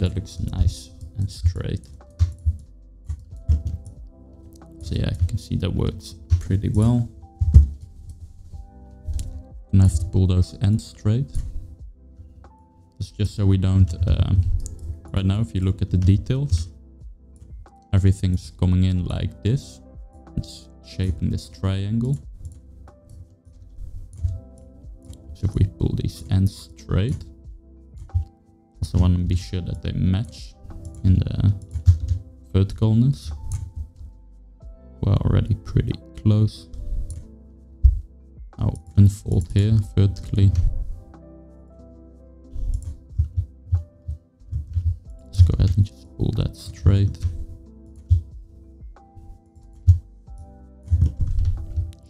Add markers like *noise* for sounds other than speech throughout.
that looks nice and straight. So yeah, I can see that works pretty well. And I have to pull those ends straight. It's just so we don't... Um, right now, if you look at the details, everything's coming in like this. It's shaping this triangle. So if we pull these ends straight, also want to be sure that they match in the verticalness. We're already pretty close. I'll here vertically. Let's go ahead and just pull that straight.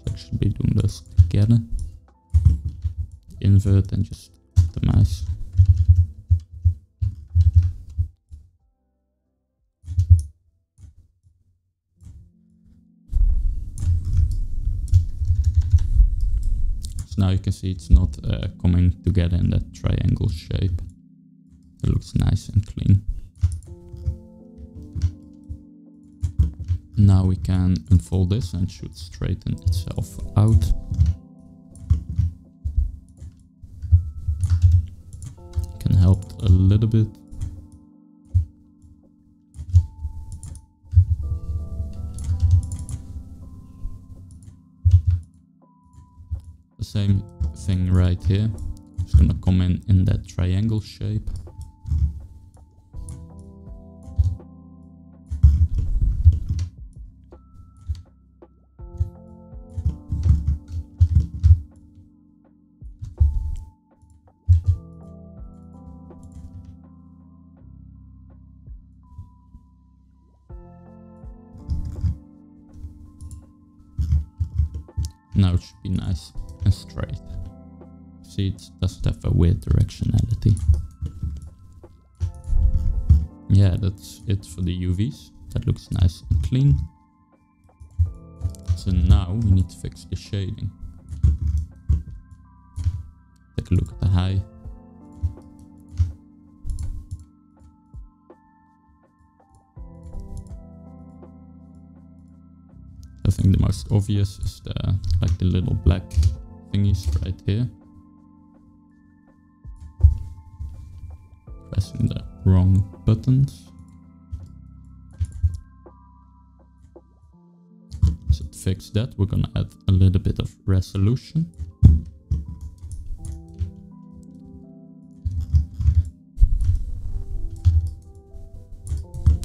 So I should be doing those together. Invert and just optimize. Now you can see it's not uh, coming together in that triangle shape. It looks nice and clean. Now we can unfold this and should straighten itself out. Can help a little bit. Same thing right here. Just gonna come in in that triangle shape. Have a weird directionality. Yeah, that's it for the UVs. That looks nice and clean. So now we need to fix the shading. Take a look at the high. I think the most obvious is the like the little black thingies right here. Pressing the wrong buttons. So to fix that, we're gonna add a little bit of resolution.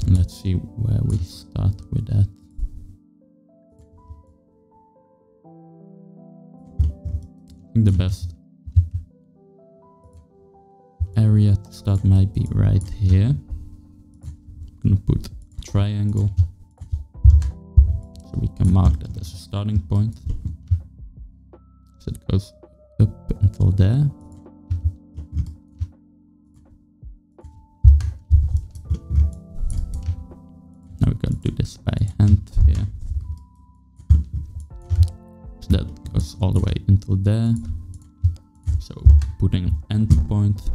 Let's see where we start with that. the best start might be right here. I'm gonna put triangle so we can mark that as a starting point. So it goes up until there. Now we're gonna do this by hand here. So that goes all the way until there. So putting an endpoint. I'm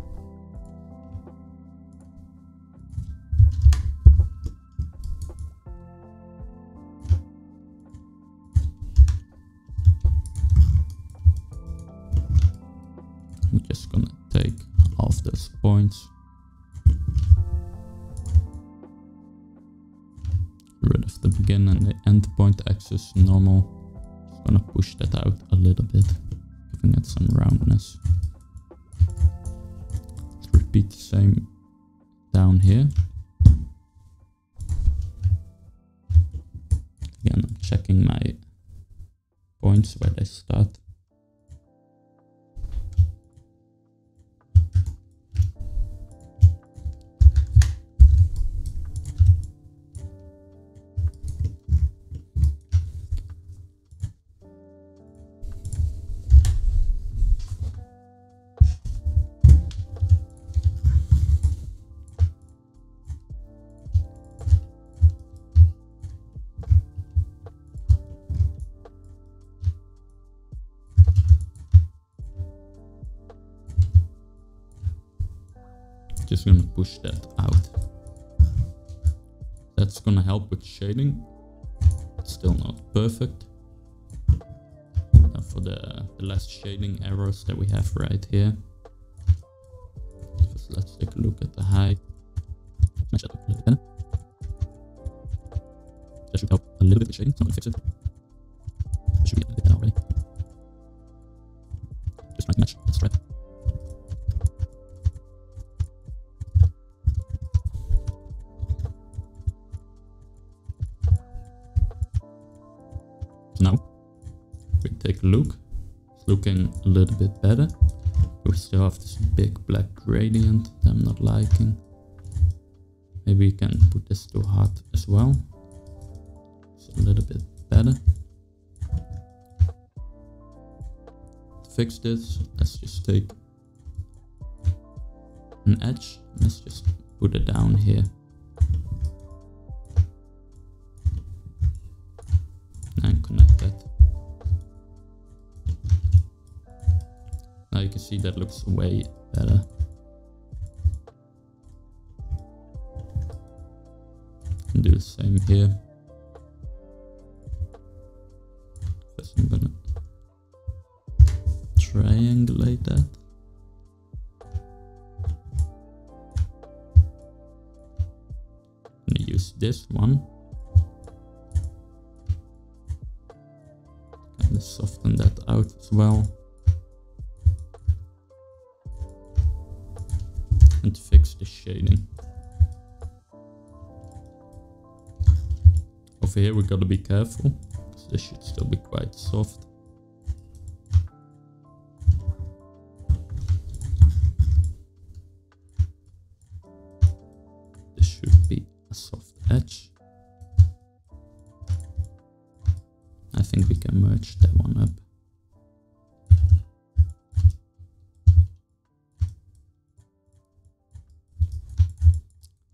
that we have right here. Can put this to hard as well. It's a little bit better. To fix this, let's just take an edge. Let's just put it down here. And connect. Now you can see that looks way better. And do the same here. I'm gonna triangulate that. Gonna use this one. Of soften that out as well. And fix the shading. Over here we gotta be careful, this should still be quite soft. This should be a soft edge. I think we can merge that one up.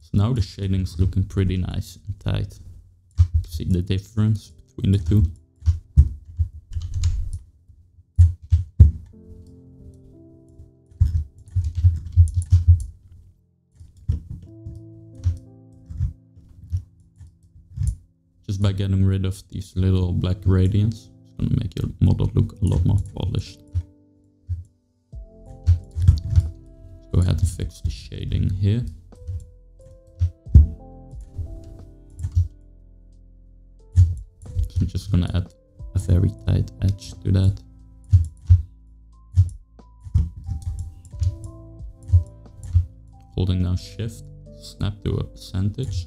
So now the shading's looking pretty nice and tight. See the difference between the two. Just by getting rid of these little black gradients, it's gonna make your model look a lot more polished. Let's go ahead and fix the shading here. I'm just gonna add a very tight edge to that. Holding now shift, snap to a percentage.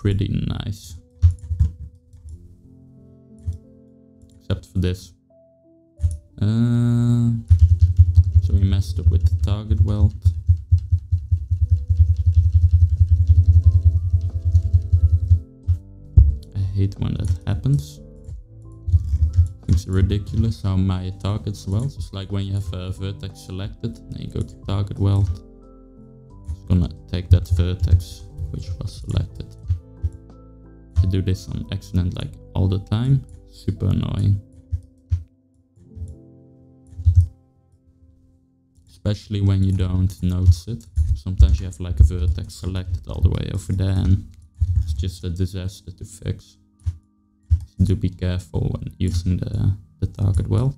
Pretty nice. Except for this. Uh, so we messed up with the target weld. I hate when that happens. I think ridiculous how my targets well. Just like when you have a vertex selected, then you go to target weld. It's gonna take that vertex which was selected. Do this on accident like all the time. Super annoying. Especially when you don't notice it. Sometimes you have like a vertex selected all the way over there and it's just a disaster to fix. So do be careful when using the, the target weld.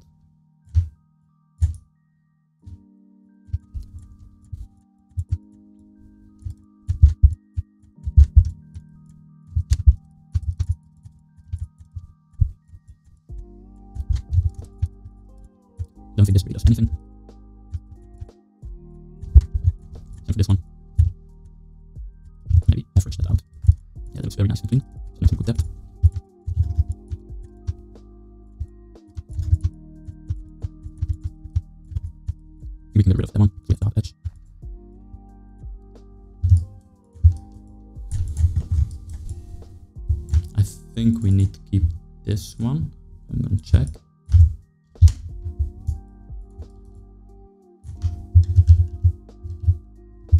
Think we need to keep this one. I'm gonna check.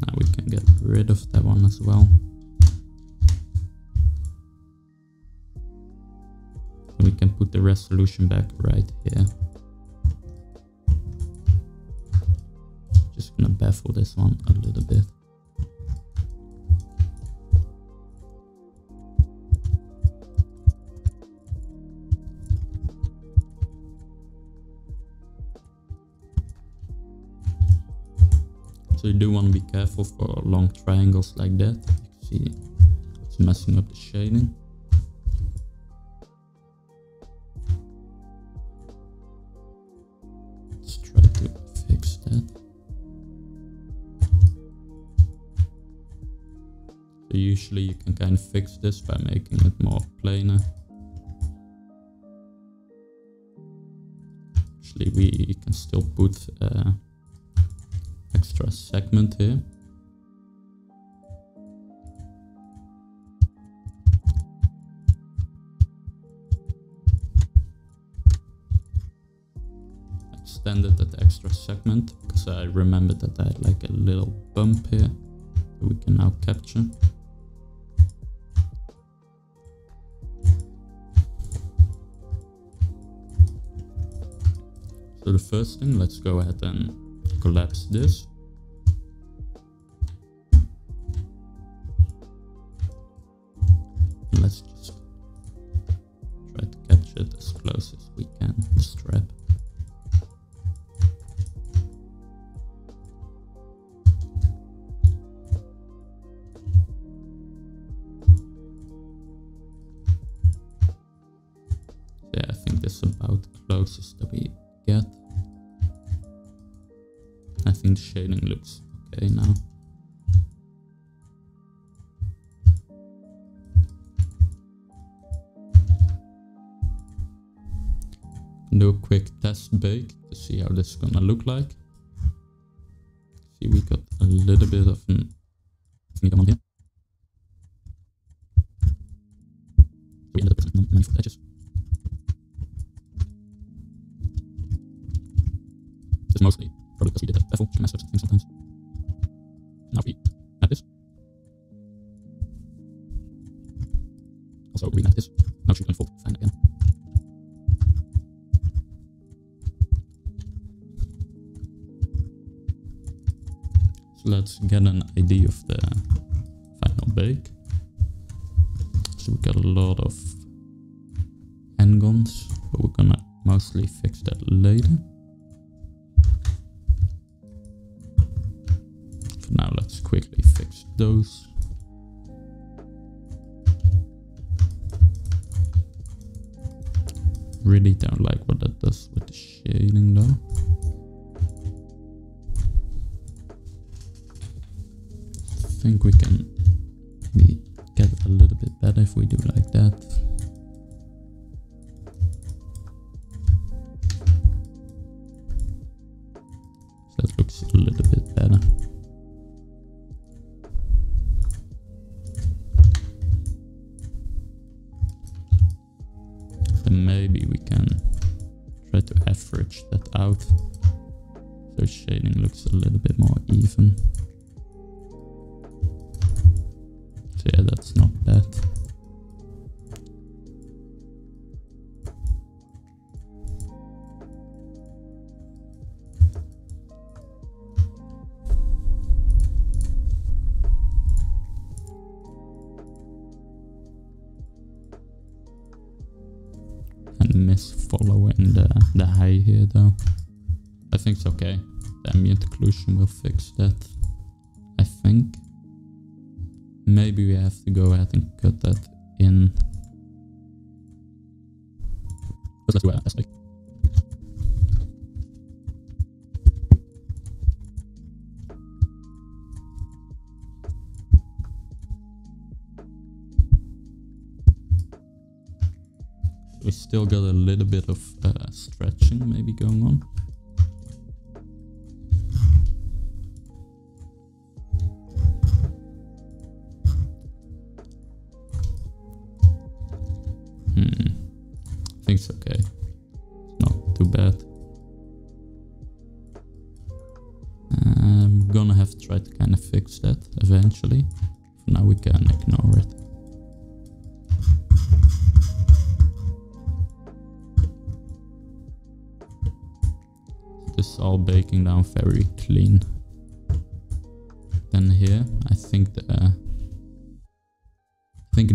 Now we can get rid of that one as well. We can put the resolution back right here. Just gonna bevel this one a little bit. Do want to be careful for long triangles like that. You see it's messing up the shading. Let's try to fix that. So usually you can kind of fix this by making it more planar. Actually we can still put uh, extra segment here. Extended that extra segment because I remembered that I had like a little bump here that we can now capture. So the first thing, let's go ahead and collapse this. Gonna look like. Looks a little bit more even. So yeah, that's not bad. and miss following the, the high here though. I think it's okay. Ambient occlusion will fix that. I think. Maybe we have to go ahead and cut that in. Let's do. We still got a little bit of uh, stretching maybe going on.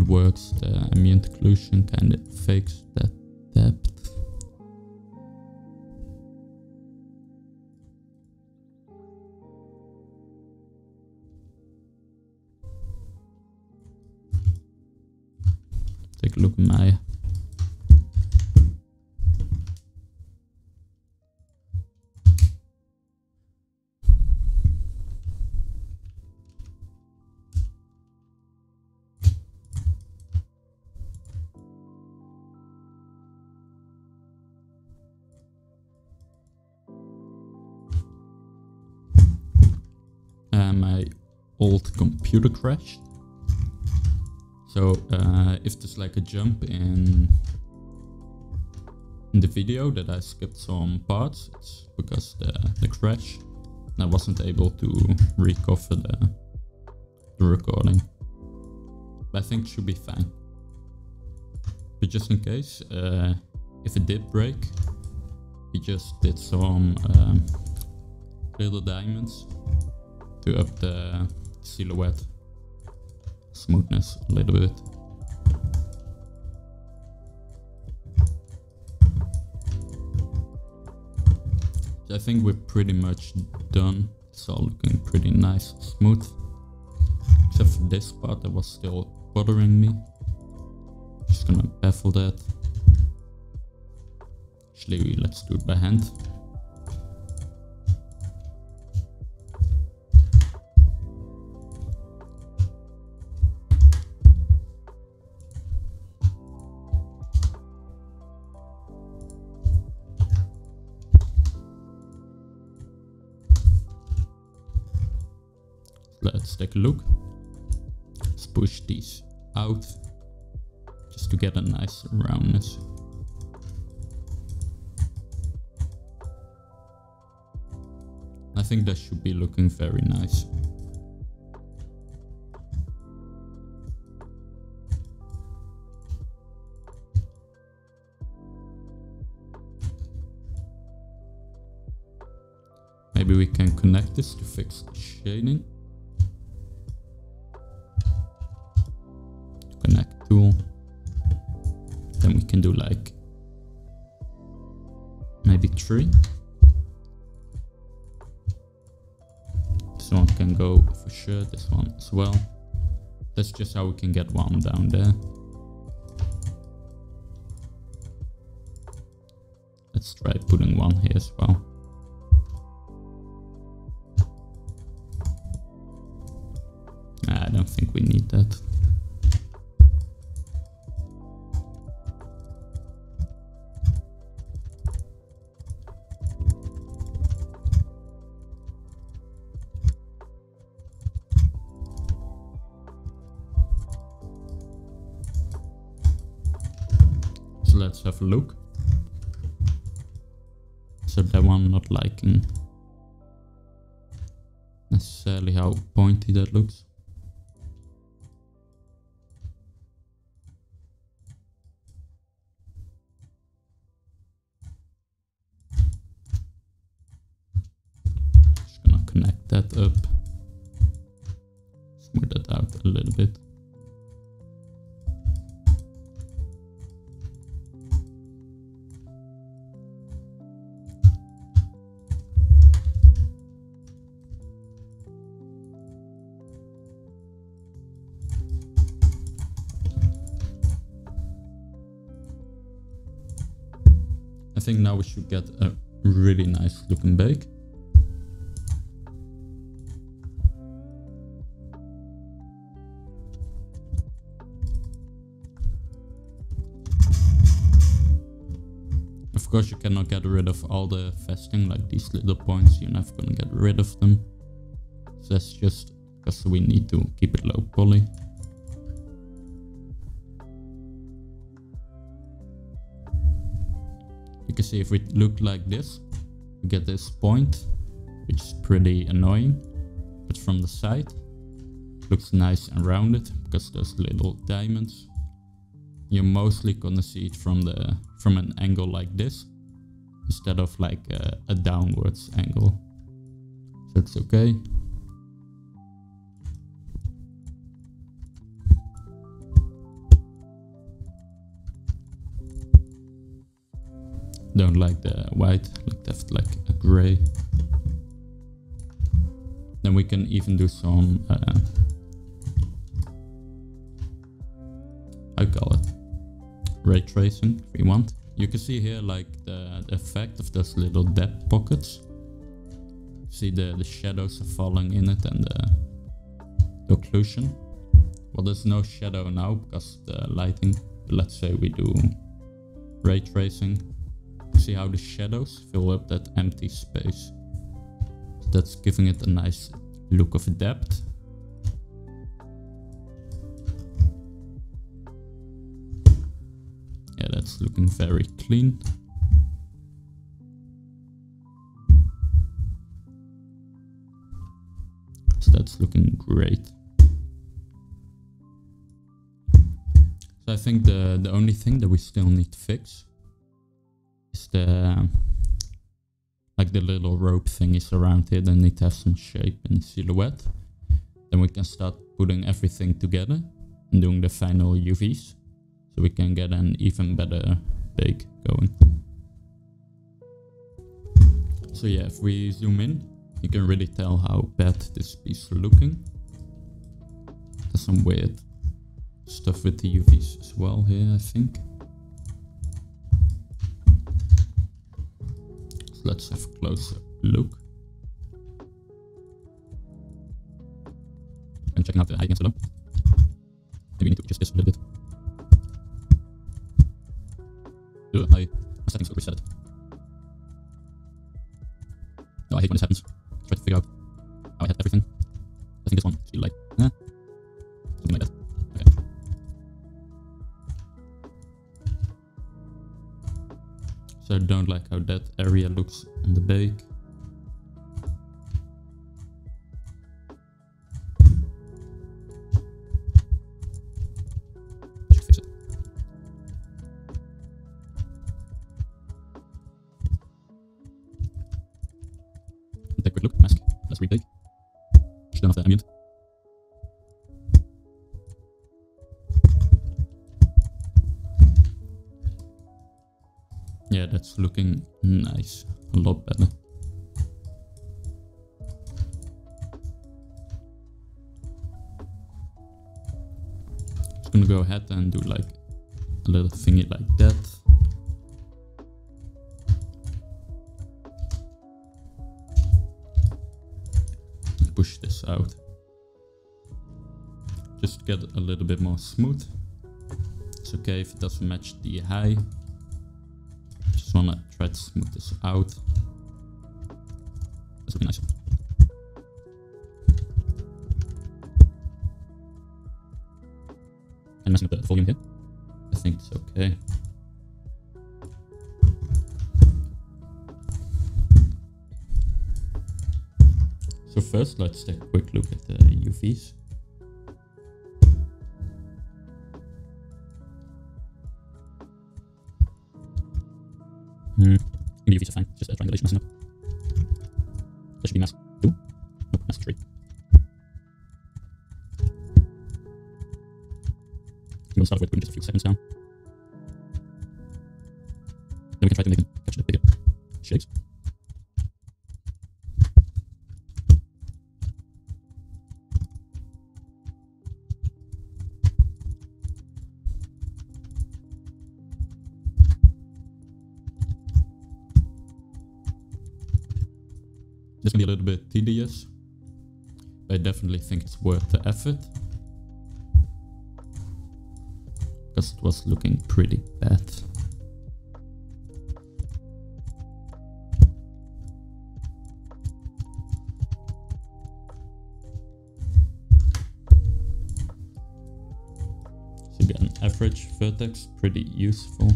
Works. The ambient occlusion kind of fakes that computer crashed. So uh, if there's like a jump in in the video that I skipped some parts, it's because the the crash. And I wasn't able to recover the the recording. But I think it should be fine. But just in case, uh, if it did break, we just did some um, little diamonds to up the silhouette smoothness a little bit. I think we're pretty much done. It's all looking pretty nice, smooth. Except for this part that was still bothering me. Just gonna bevel that. Actually, let's do it by hand. Let's take a look. Let's push these out just to get a nice roundness. I think that should be looking very nice. Maybe we can connect this to fix shading. Can do like maybe three. This one can go for sure, this one as well. That's just how we can get one down there. Let's try putting one here as well. Should get a really nice looking bake. Of course you cannot get rid of all the faceting, like these little points, you're never gonna get rid of them. So that's just because we need to keep it low poly. You see if we look like this, we get this point, which is pretty annoying. But from the side, looks nice and rounded because those little diamonds. You're mostly gonna see it from the from an angle like this instead of like a, a downwards angle. So it's okay. Don't like the white, like that like a gray. Then we can even do some uh, I call it ray tracing if we want. You can see here like the, the effect of those little depth pockets. See the, the shadows are falling in it and the occlusion. Well, there's no shadow now because the lighting. Let's say we do ray tracing. See how the shadows fill up that empty space. So that's giving it a nice look of depth. Yeah, that's looking very clean. So that's looking great. So I think the, the only thing that we still need to fix is the like the little rope thingies around here. They it has some shape and silhouette. Then we can start putting everything together and doing the final UVs so we can get an even better bake going. So yeah, if we zoom in, you can really tell how bad this piece is looking. There's some weird stuff with the UVs as well here, I think. Let's have a closer look. And checking out the high against the low. Maybe we need to adjust this a little bit. Do my settings got reset it. No, I hate when this happens. Don't like how that area looks on the bake. And do like a little thingy like that. Push this out. Just get a little bit more smooth. It's okay if it doesn't match the high. Just wanna try to smooth this out. volume? I think it's okay. So first, let's take a quick look at the UVs. I definitely think it's worth the effort. Because it was looking pretty bad. So get an average vertex, pretty useful.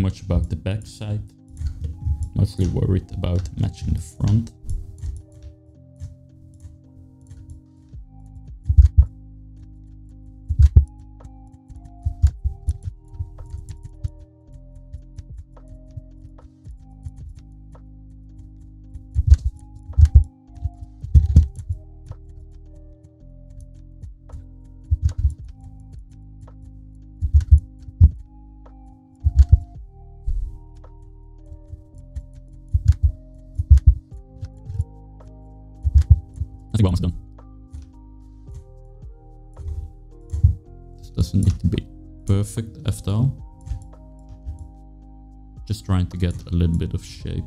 Much about the back side. Mostly worried about matching the front. Shape.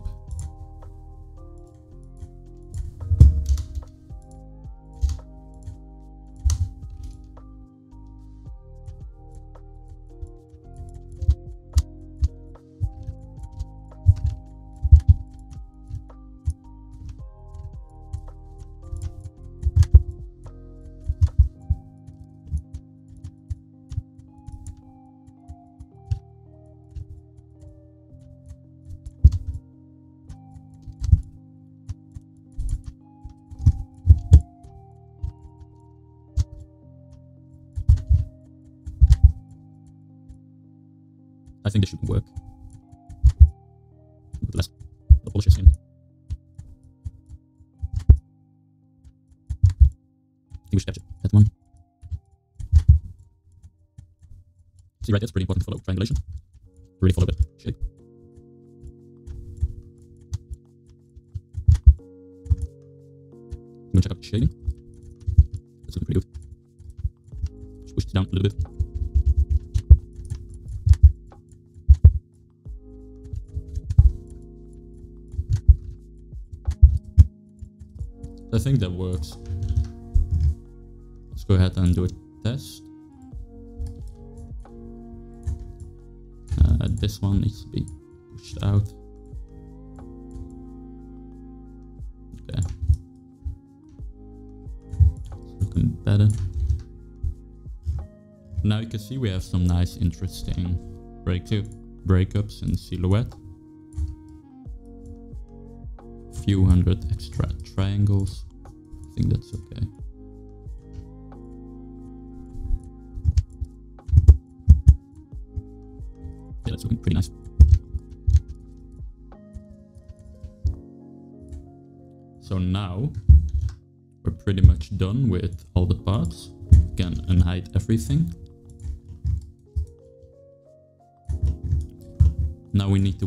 Right there, it's pretty important to follow can see we have some nice interesting break breakups in silhouette. Few hundred extra triangles. I think that's okay.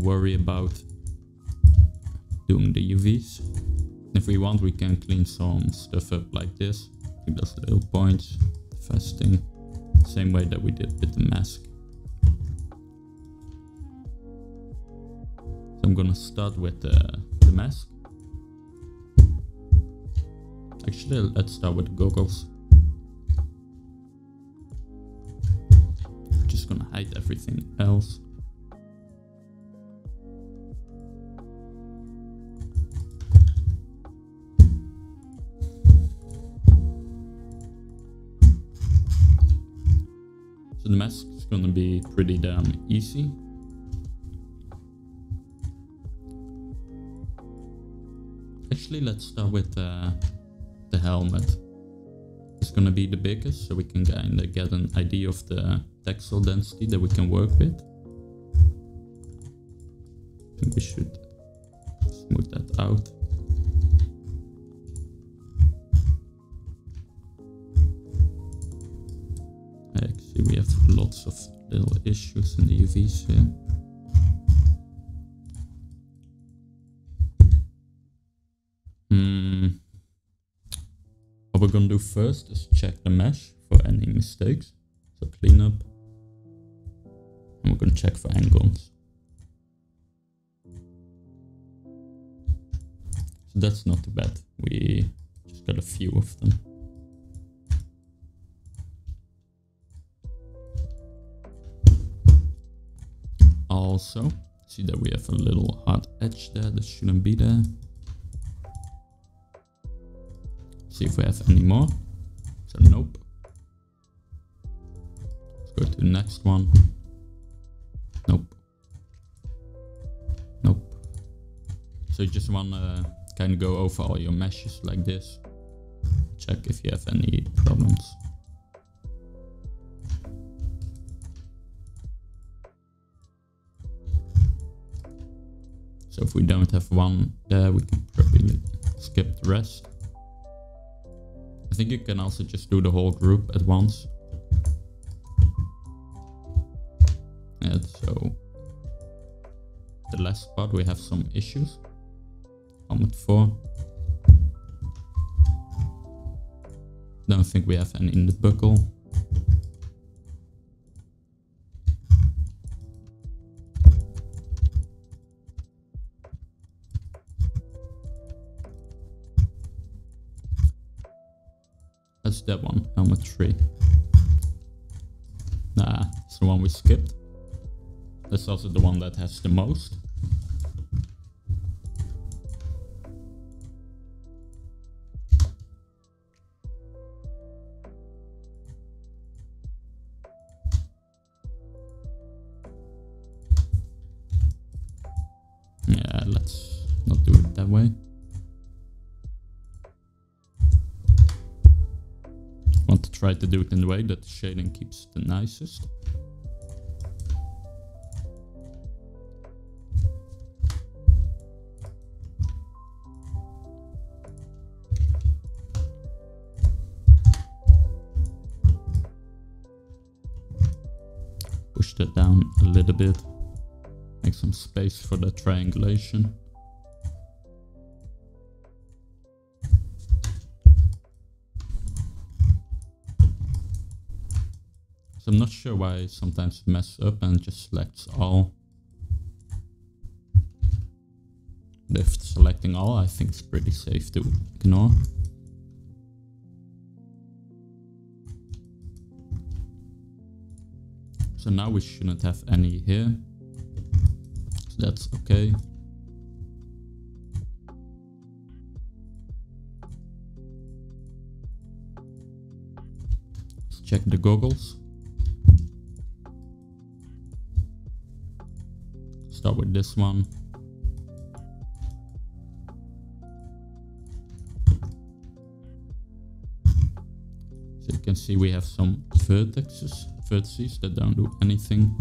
Worry about doing the UVs. If we want, we can clean some stuff up like this. Keep those little points, fasting, same way that we did with the mask. So I'm gonna start with the, the mask. Actually, let's start with the goggles. Just gonna hide everything else. So the mask is gonna be pretty damn easy. Actually, let's start with uh, the helmet. It's gonna be the biggest, so we can kinda get an idea of the texel density that we can work with. I think we should smooth that out. Of little issues in the UVs here. Hmm. What we're gonna do first is check the mesh for any mistakes. So clean up. And we're gonna check for n-gons. So that's not too bad. We just got a few of them. Also, see that we have a little hard edge there that shouldn't be there. See if we have any more. So nope. Let's go to the next one. Nope. Nope. So you just want to kind of go over all your meshes like this. Check if you have any problems. So if we don't have one there, we can probably skip the rest. I think you can also just do the whole group at once. And so the last part we have some issues. Helmet 4. Don't think we have any in the buckle. That one, helmet 3. Nah, it's the one we skipped. That's also the one that has the most. Do it in the way that the shading keeps the nicest. Push that down a little bit. Make some space for the triangulation. So I'm not sure why it sometimes mess up and just selects all. But if selecting all, I think it's pretty safe to ignore. So now we shouldn't have any here. So that's okay. Let's check the goggles. Start with this one. So you can see we have some vertices, vertices that don't do anything.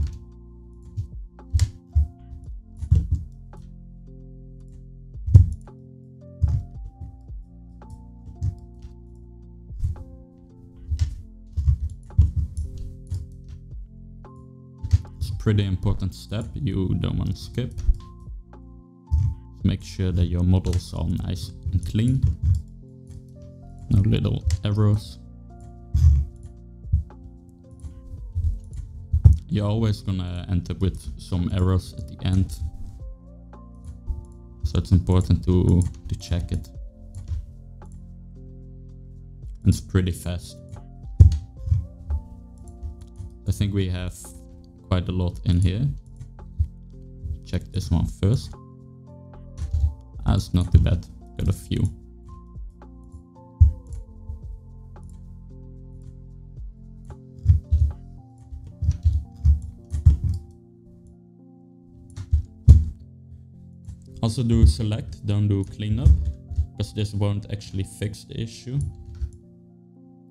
Pretty important step you don't want to skip. Make sure that your models are nice and clean. No little errors. You're always gonna end up with some errors at the end. So it's important to, to check it. And It's pretty fast. I think we have quite a lot in here. Check this one first. Ah, That's not too bad. Got a few. Also do select, don't do cleanup, because this won't actually fix the issue.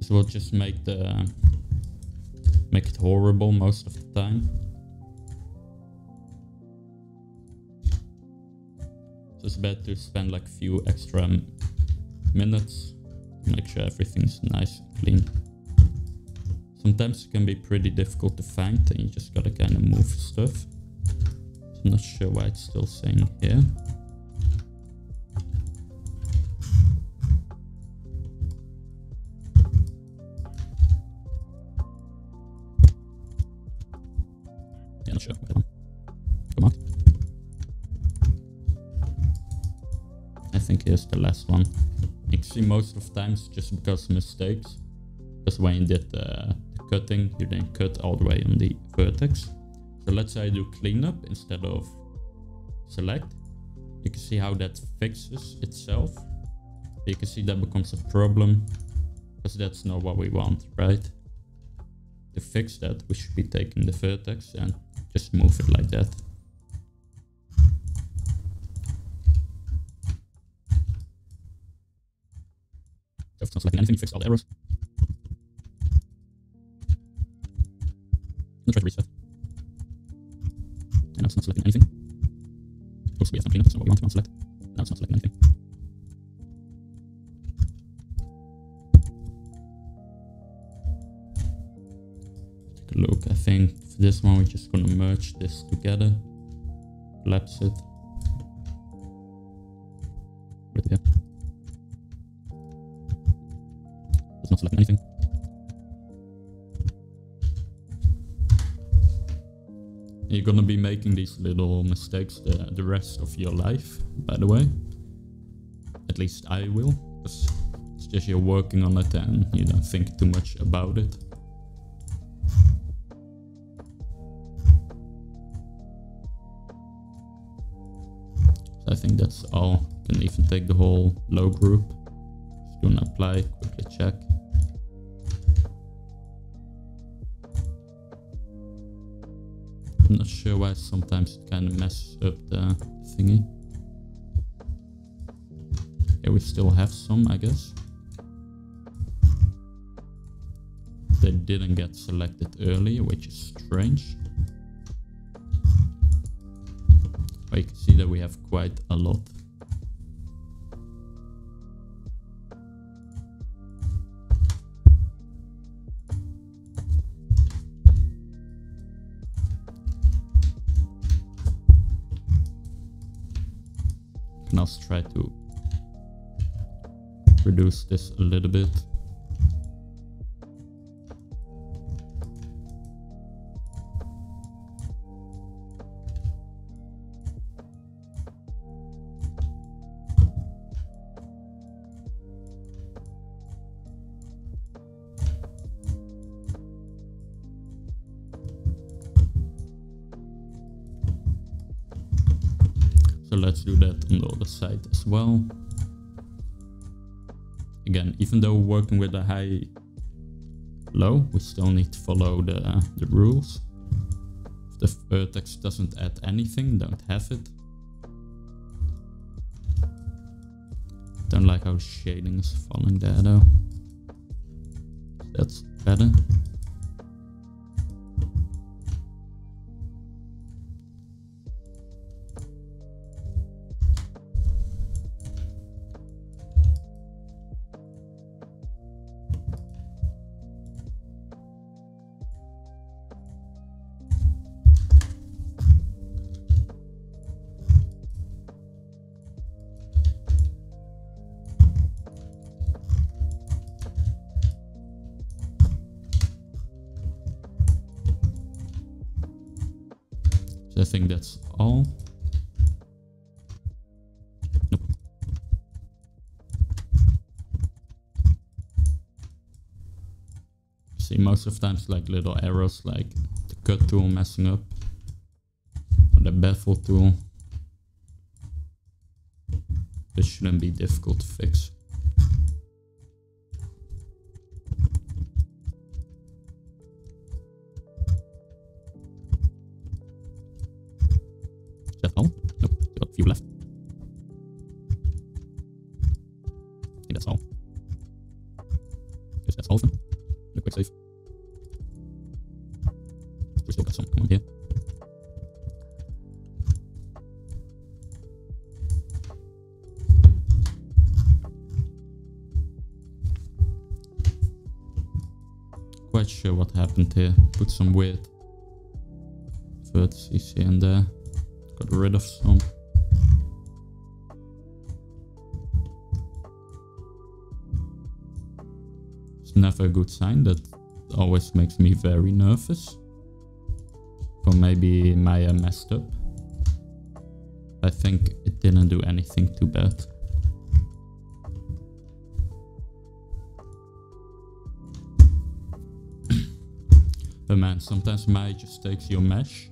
This will just make the make it horrible most of the time. So it's better to spend like few extra minutes to make sure everything's nice and clean. Sometimes it can be pretty difficult to find and you just gotta kind of move stuff. I'm not sure why it's still saying here. Most of the times just because mistakes. Because when you did the, uh, the cutting, you didn't cut all the way on the vertex. So let's say I do cleanup instead of select. You can see how that fixes itself. You can see that becomes a problem because that's not what we want, right? To fix that, we should be taking the vertex and just move it like that. Selecting anything, fix all the errors. Let's try to reset. And now it's not selecting anything. Oops, we have some cleanup, not what we want, to select. Now it's not selecting anything. Take a look, I think for this one we're just gonna merge this together. Collapse it not selecting anything. You're gonna be making these little mistakes the, the rest of your life, by the way. At least I will, it's just you're working on it and you don't think too much about it. I think that's all. You can even take the whole low group. Just gonna apply, quickly check. Why sometimes it kind of messes up the thingy. Yeah, we still have some, I guess. They didn't get selected earlier, which is strange. But you can see that we have quite a lot. Reduce this a little bit. Even though we're working with a high low, we still need to follow the, the rules. If the vertex doesn't add anything, don't have it. Don't like how shading is falling there though. That's better. See, most of times like little errors like the cut tool messing up or the bevel tool. This shouldn't be difficult to fix. Some weird vertices here and there. Got rid of some. It's never a good sign. That always makes me very nervous. Or maybe Maya uh, messed up. I think it didn't do anything too bad. Man, sometimes Maya just takes your mesh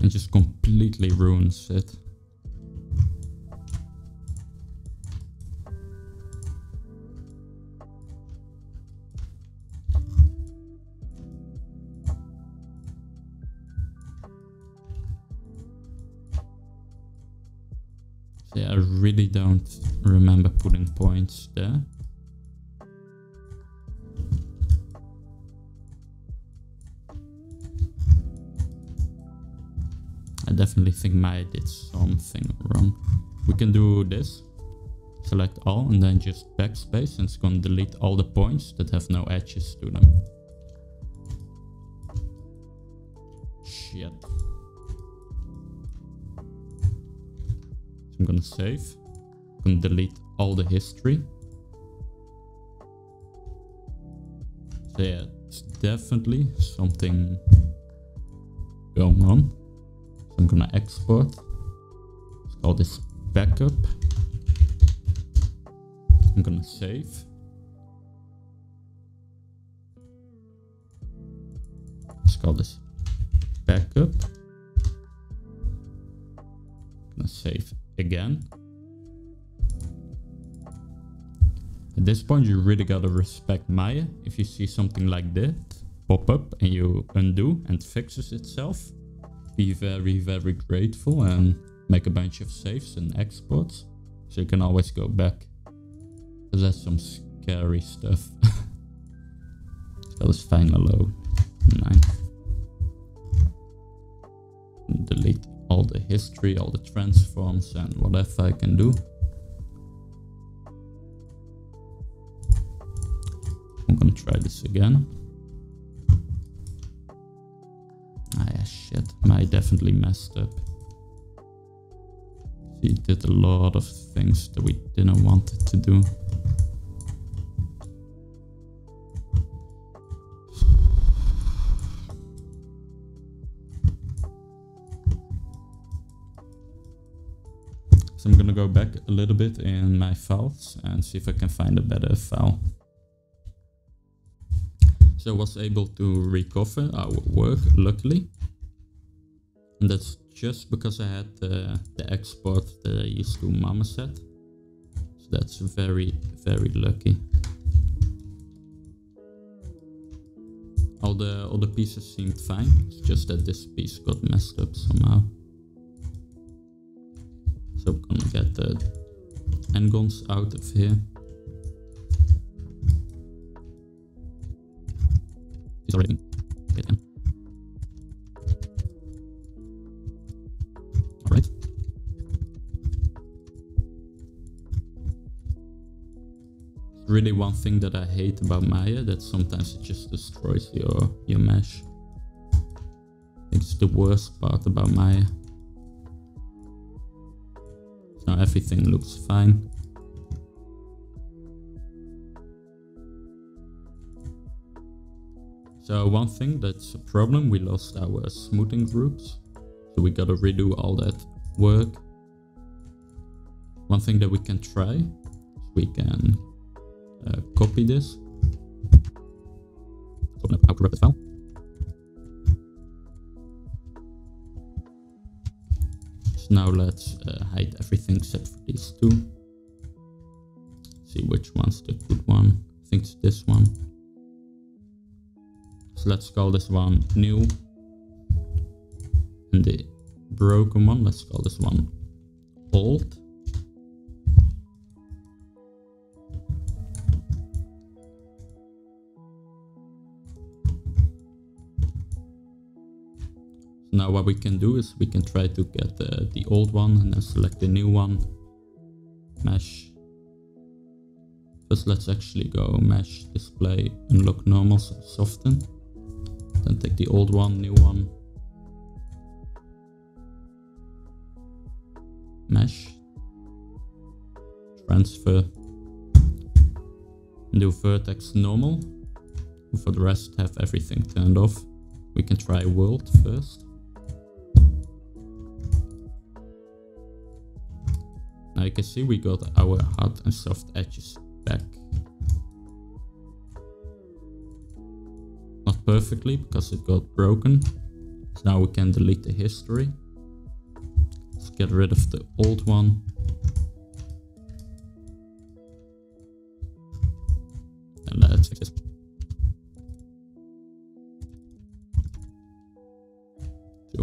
and just completely ruins it. Yeah, I really don't remember putting points there. Definitely think Maya did something wrong. We can do this. Select all and then just backspace and it's gonna delete all the points that have no edges to them. Shit. I'm gonna save. I'm gonna delete all the history. So yeah, it's definitely something going on. So I'm gonna export. Let's call this backup. I'm gonna save. Let's call this backup. I'm Gonna save again. At this point, you really gotta respect Maya. If you see something like that pop up and you undo and fixes itself, be very, very grateful and make a bunch of saves and exports. So you can always go back. Because that's some scary stuff. so let's final. 9. And delete all the history, all the transforms and whatever I can do. I'm gonna try this again. Shit. I definitely messed up. She did a lot of things that we didn't want to do. So I'm gonna go back a little bit in my files and see if I can find a better file. So I was able to recover our work, luckily. And that's just because I had the, the export that I used to Marmoset. So that's very, very lucky. All the, all the pieces seemed fine, it's just that this piece got messed up somehow. So I'm gonna get the n-gons out of here. He's already get Really one thing that I hate about Maya that sometimes it just destroys your your mesh. It's the worst part about Maya. So everything looks fine. So one thing that's a problem, we lost our smoothing groups. So we gotta redo all that work. One thing that we can try, we can uh, copy this. open up how file. So now let's uh, hide everything except for these two. See which one's the good one. I think it's this one. So let's call this one new. And the broken one, let's call this one old. Now what we can do is we can try to get the, the old one and then select the new one. Mesh. First let's actually go mesh, display, and unlock normal, soften. Then take the old one, new one. Mesh. Transfer. Do vertex normal. For the rest have everything turned off. We can try world first. Now you can see we got our hard and soft edges back. Not perfectly because it got broken. So now we can delete the history. Let's get rid of the old one. And let's fix this.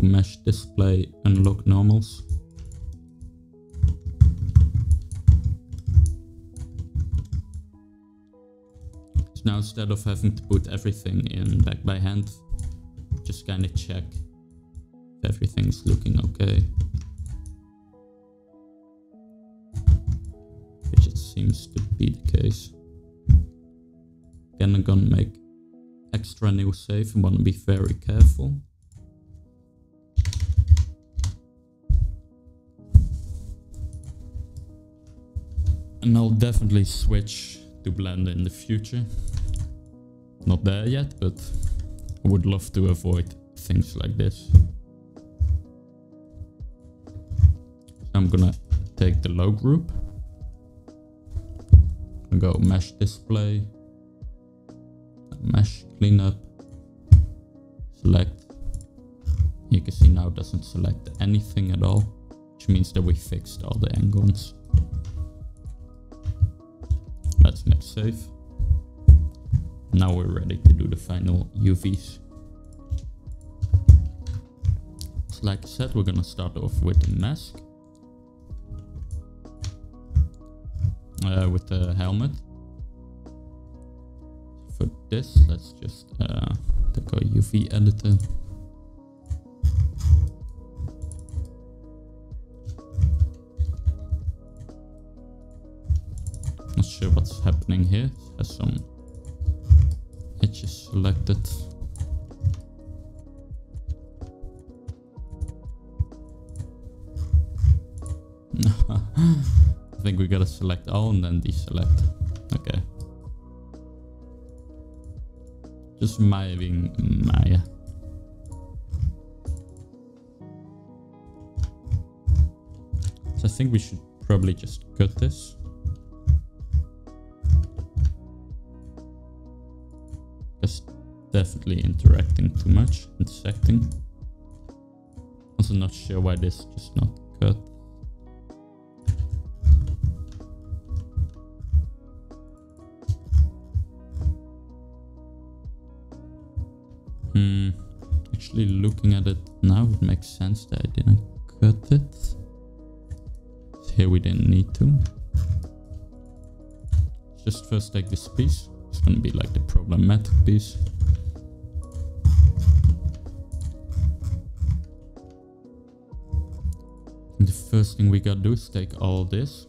Mesh display unlock normals. Now instead of having to put everything in back by hand, just kind of check if everything's looking okay. Which it seems to be the case. Again, I'm gonna make extra new save and wanna be very careful. And I'll definitely switch to Blender in the future. Not there yet, but I would love to avoid things like this. I'm gonna take the low group. and go mesh display, mesh cleanup, select. You can see now it doesn't select anything at all, which means that we fixed all the n-gons. Let's make save. Now we're ready to do the final UVs. So like I said, we're gonna start off with the mask. Uh, with the helmet. For this, let's just uh, take our UV editor. Not sure what's happening here. It has some selected. *laughs* I think we gotta select all and then deselect. Okay. Just moving Maya. So I think we should probably just cut this. Definitely interacting too much, intersecting. Also not sure why this is just not cut. Hmm, actually looking at it now, it makes sense that I didn't cut it. Here we didn't need to. Just first take this piece. It's gonna be like the problematic piece. First thing we gotta do is take all this.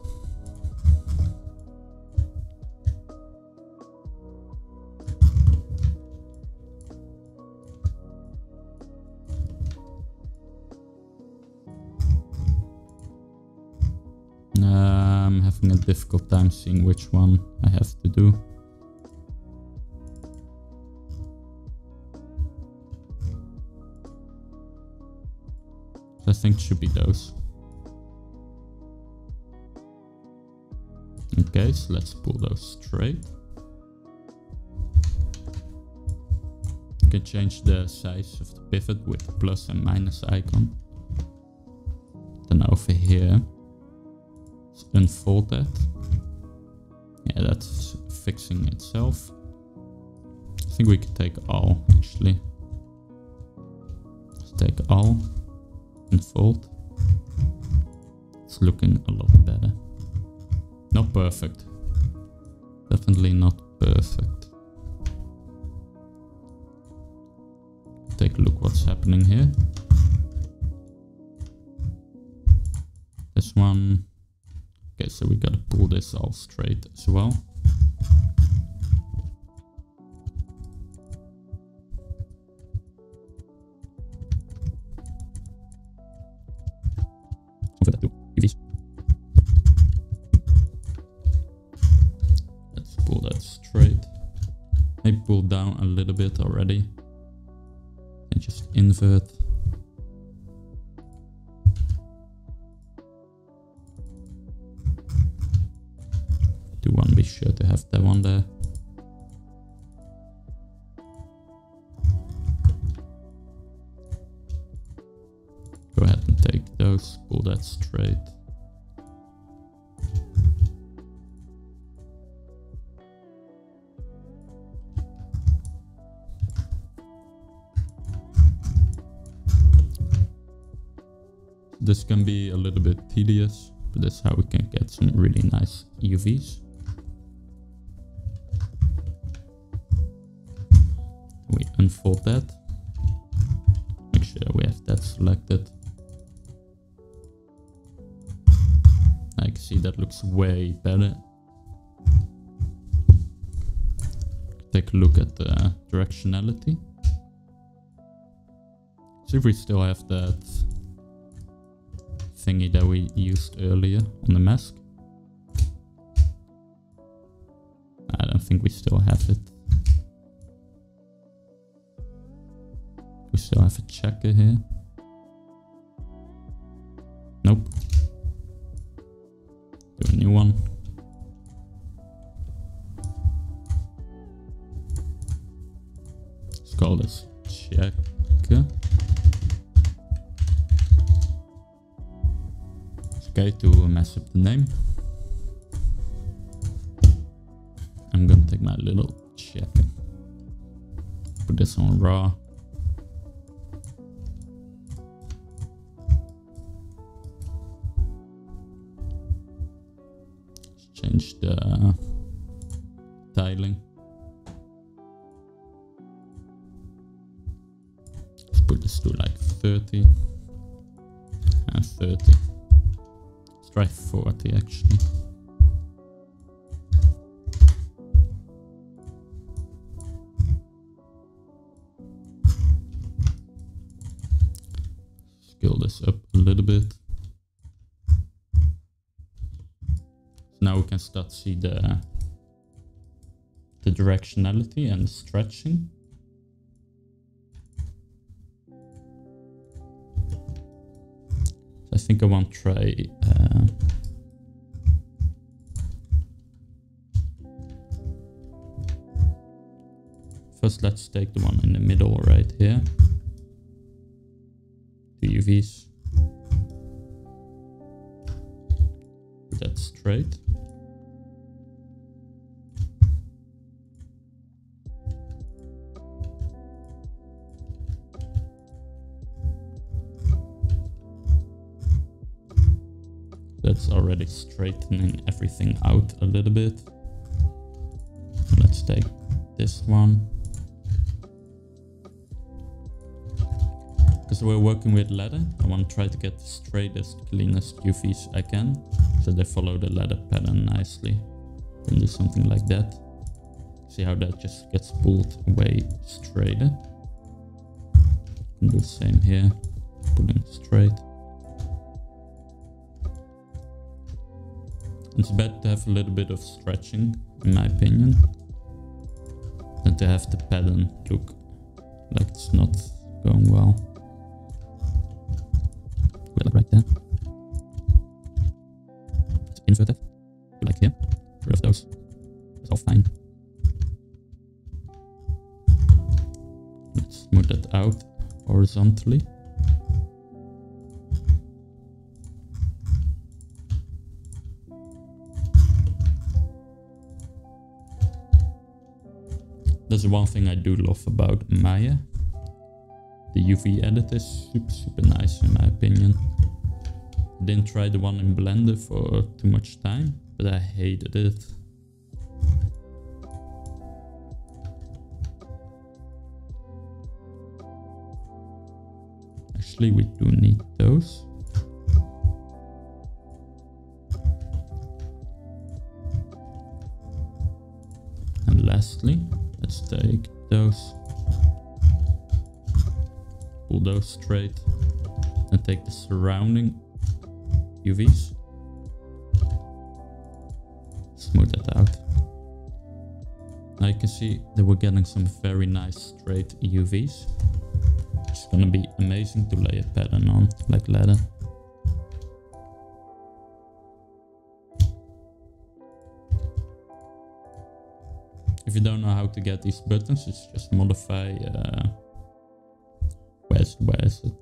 I'm having a difficult time seeing which one I have to do. I think should be those. So let's pull those straight. You can change the size of the pivot with plus and minus icon. Then over here, unfold that. Yeah, that's fixing itself. I think we could take all actually. Let's take all, unfold. It's looking a lot better. Not perfect. Definitely not perfect. Take a look what's happening here. This one. Okay, so we gotta pull this all straight as well. How we can get some really nice UVs. We unfold that. Make sure we have that selected. I can see that looks way better. Take a look at the directionality. See if we still have that thingy that we used earlier on the mask. I don't think we still have it. We still have a checker here. Nope. Do a new one. Let's call this checker. Okay to mess up the name. I'm gonna take my little check. Put this on raw. change the tiling. Let's put this to like 30 and 30 try 40 actually. Scale this up a little bit. now we can start to see the the directionality and stretching. I think I want to try... Uh, first, let's take the one in the middle right here. Two UVs. Put that straight. That's already straightening everything out a little bit. Let's take this one. Because we're working with leather, I want to try to get the straightest, cleanest UVs I can. So they follow the leather pattern nicely. Then do something like that. See how that just gets pulled way straighter. And do the same here, pulling straight. It's better to have a little bit of stretching, in my opinion, than to have the pattern look like it's not going well. Right there. It's inverted, like here. Rid of those. It's all fine. Let's move that out horizontally. One thing I do love about Maya. The UV edit is super, super nice in my opinion. Didn't try the one in Blender for too much time, but I hated it. Actually, we do need those. And lastly, let's take those, pull those straight, and take the surrounding UVs. Smooth that out. Now you can see that we're getting some very nice straight UVs. It's gonna be amazing to lay a pattern on, like leather. If you don't know how to get these buttons, it's just modify, uh, where's, where is it?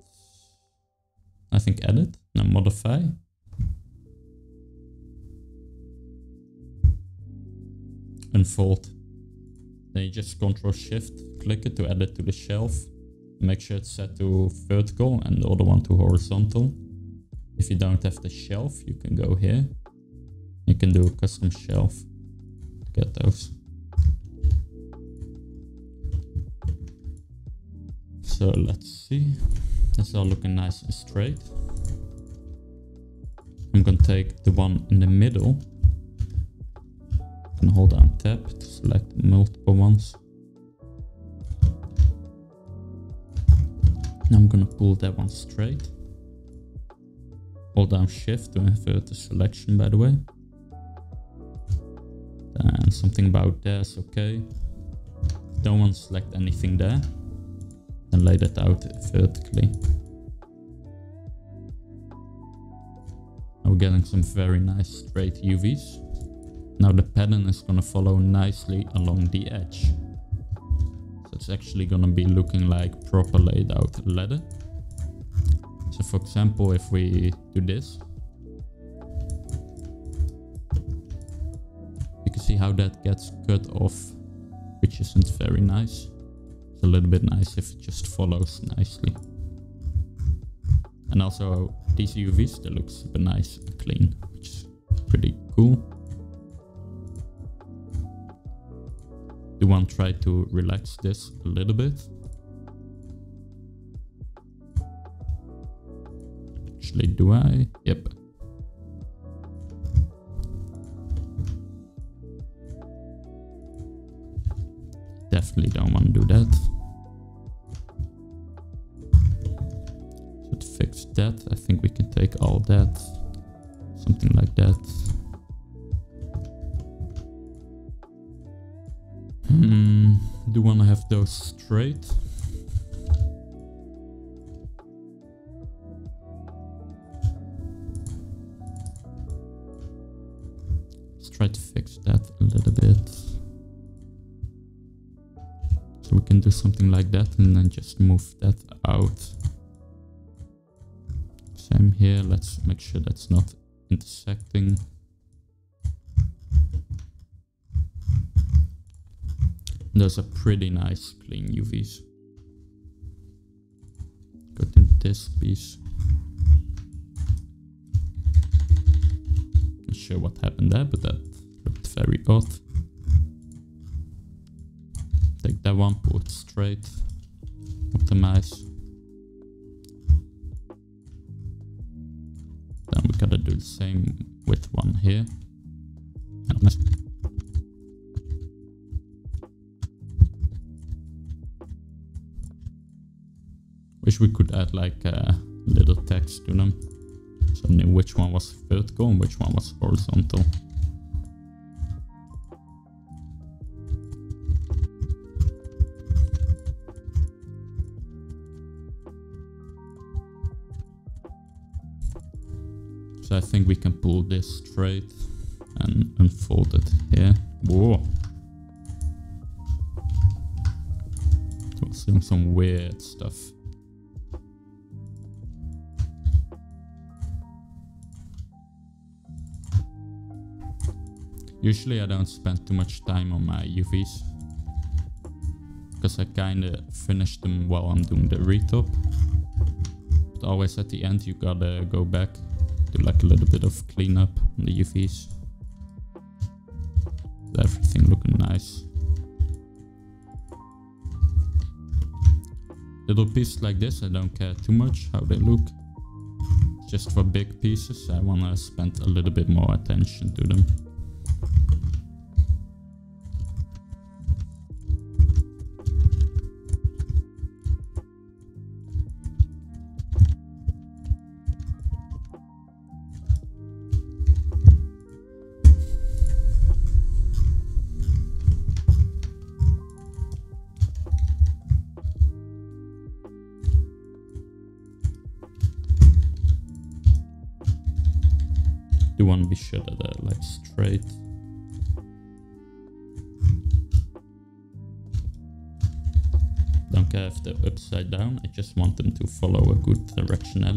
I think edit, now modify. Unfold. Then you just control shift, click it to add it to the shelf. Make sure it's set to vertical and the other one to horizontal. If you don't have the shelf, you can go here. You can do a custom shelf to get those. So let's see. That's all looking nice and straight. I'm gonna take the one in the middle. and hold down tab to select multiple ones. Now I'm gonna pull that one straight. Hold down shift to invert the selection by the way. And something about there's okay. Don't want to select anything there. Then lay that out vertically. Now we're getting some very nice straight UVs. Now the pattern is gonna follow nicely along the edge So it's actually gonna be looking like proper laid out leather. So for example, if we do this, you can see how that gets cut off, which isn't very nice. A little bit nice if it just follows nicely. And also these UVs, they look super nice and clean, which is pretty cool. do want to try to relax this a little bit. Actually, do I? Yep. Definitely don't want to do that. That, I think we can take all that, something like that. Hmm, do want to have those straight. Let's try to fix that a little bit. So we can do something like that and then just move that out. Same here, let's make sure that's not intersecting. Those are pretty nice clean UVs. Go to this piece. Not sure what happened there, but that looked very odd. Take that one, put straight, optimize. Gotta do the same with one here. Wish we could add like a little text to them. So I knew which one was vertical and which one was horizontal. I think we can pull this straight and unfold it here. Whoa. doing some weird stuff. Usually I don't spend too much time on my UVs. Because I kinda finish them while I'm doing the retop. But always at the end you gotta go back, do like a little bit of cleanup on the UVs. Everything looking nice. Little pieces like this I don't care too much how they look. Just for big pieces I wanna spend a little bit more attention to them.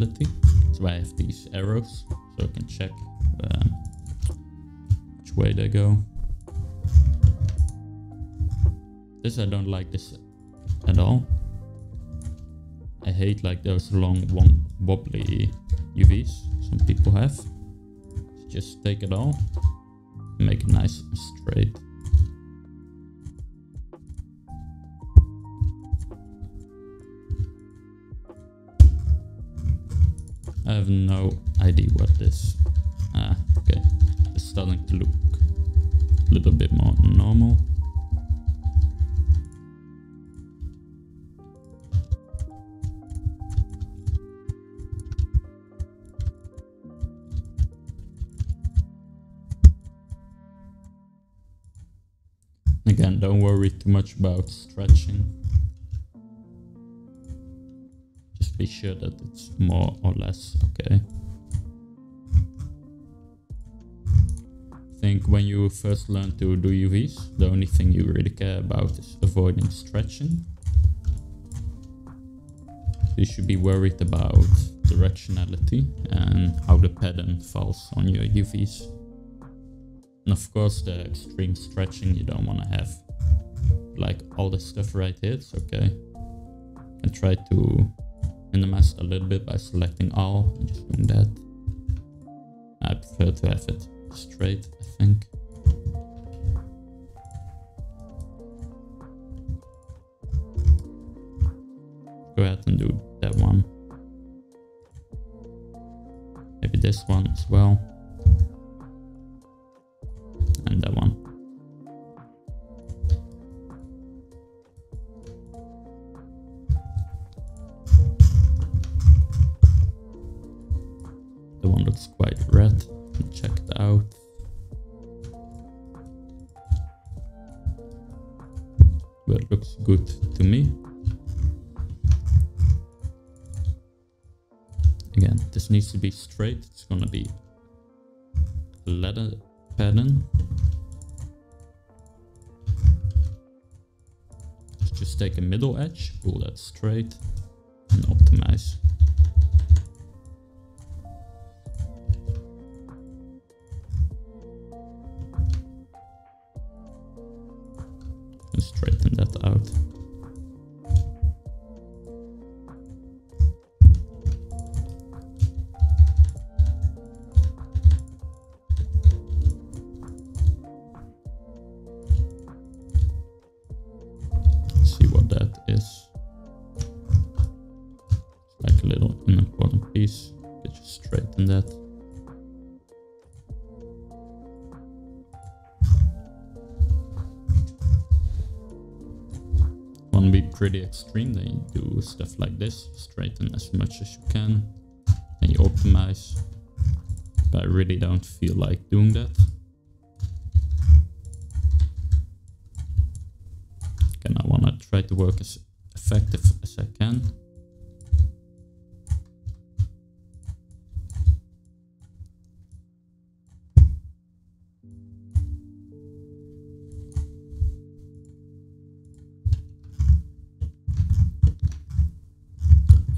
Directionality. That's why I have these arrows, so I can check um, which way they go. This I don't like this at all. I hate like those long wobbly UVs some people have just take it all make it nice and straight. I have no idea what this... Ah, okay. It's starting to look a little bit more normal. Again, don't worry too much about stretching. Be sure that it's more or less okay. I think when you first learn to do UVs, the only thing you really care about is avoiding stretching. You should be worried about directionality and how the pattern falls on your UVs. And of course the extreme stretching you don't want to have like all this stuff right here, it's okay. And try to minimize a little bit by selecting all and just doing that. I prefer to have it straight, I think. Go ahead and do that one. Maybe this one as well. Good to me. Again, this needs to be straight. It's gonna be ladder pattern. Just take a middle edge, pull that straight and optimize. Then you do stuff like this, straighten as much as you can, and you optimize. But I really don't feel like doing that. and I want to try to work as effective as I can.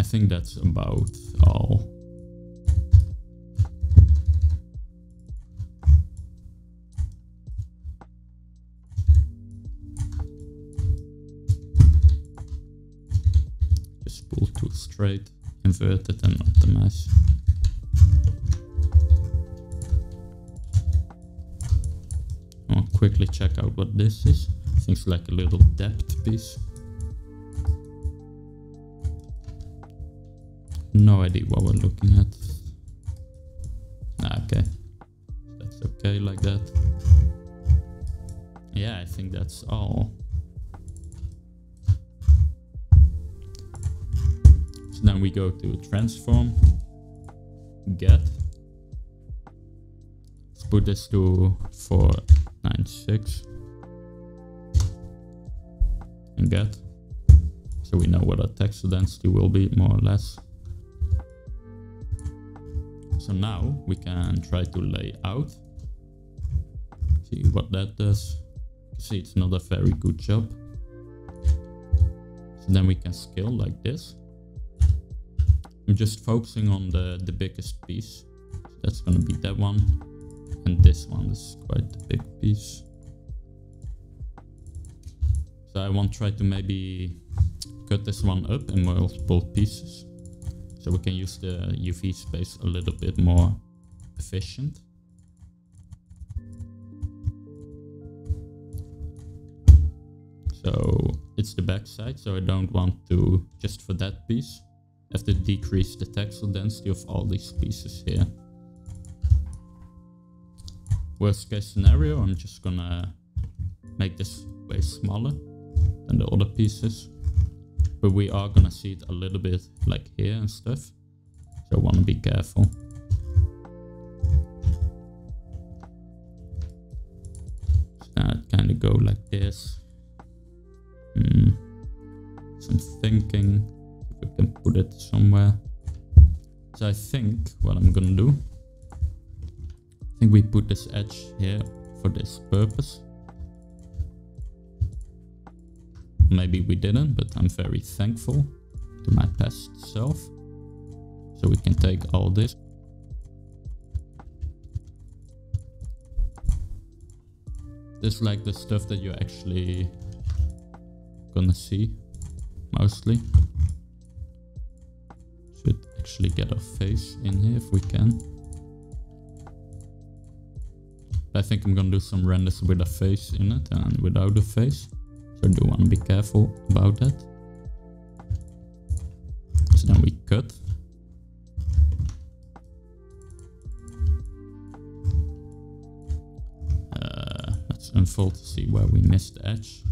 Think that's about all. Just pull to straight, invert it and optimize. I'll quickly check out what this is. Seems like a little depth piece. No idea what we're looking at. Ah, okay. That's okay like that. Yeah, I think that's all. So then we go to transform, get. Let's put this to 496 and get. So we know what our texel density will be more or less. So now we can try to lay out. See what that does. See, it's not a very good job. So then we can scale like this. I'm just focusing on the, the biggest piece. So that's gonna be that one. And this one is quite a big piece. So I want to try to maybe cut this one up in multiple pieces. So we can use the UV space a little bit more efficient. So it's the back side, so I don't want to, just for that piece, have to decrease the texel density of all these pieces here. Worst case scenario, I'm just gonna make this way smaller than the other pieces. But we are gonna see it a little bit like here and stuff. So I wanna be careful. That kind of go like this. Hmm. Some thinking. We can put it somewhere. So I think what I'm gonna do. I think we put this edge here for this purpose. Maybe we didn't, but I'm very thankful to my past self. So we can take all this. This is like the stuff that you're actually gonna see, mostly. Should actually get our face in here if we can. I think I'm gonna do some renders with a face in it and without a face. So do want to be careful about that. So then we cut. Uh, let's unfold to see where we missed the edge.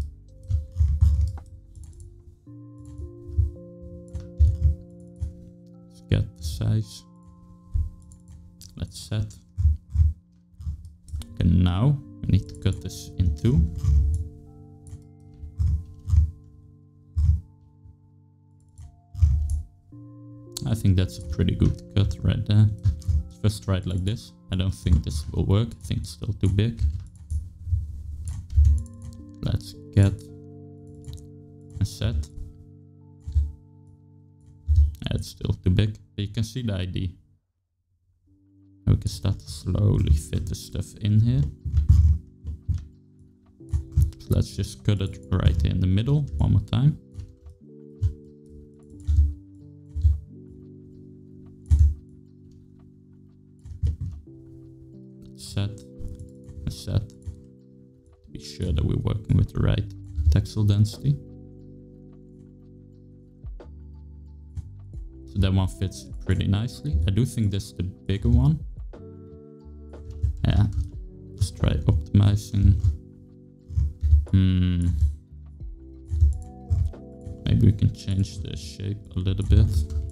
Let's get the size. Let's set. Okay, now we need to cut this in two. Think that's a pretty good cut right there. First try it like this. I don't think this will work. I think it's still too big. Let's get a set. It's still too big, but you can see the ID. We can start to slowly fit the stuff in here. So let's just cut it right in the middle one more time. We're working with the right texel density. So that one fits pretty nicely. I do think this is the bigger one. Yeah, let's try optimizing. Hmm. Maybe we can change the shape a little bit.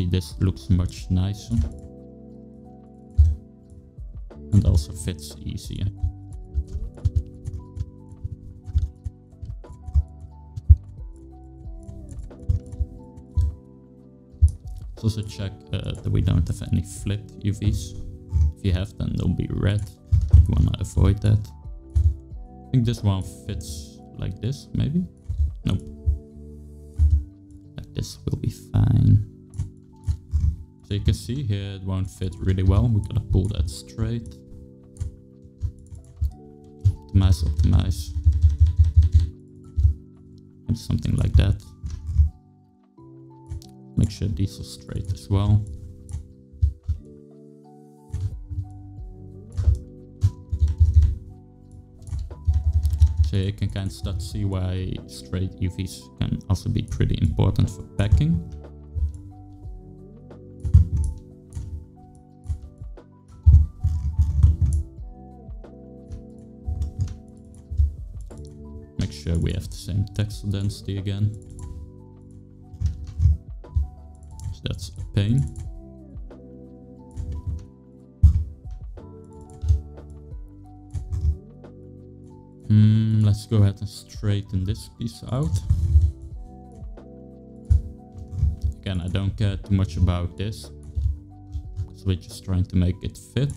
See, this looks much nicer. And also fits easier. Let's also check uh, that we don't have any flipped UVs. If you have, then they'll be red. You want to avoid that. I think this one fits like this, maybe? Nope. Like this will be fine. So you can see here it won't fit really well. We gotta pull that straight. Optimize, optimize. And something like that. Make sure these are straight as well. So you can kind of start to see why straight UVs can also be pretty important for packing. Sure we have the same texel density again. So that's a pain. Hmm, let's go ahead and straighten this piece out. Again, I don't care too much about this. So we're just trying to make it fit.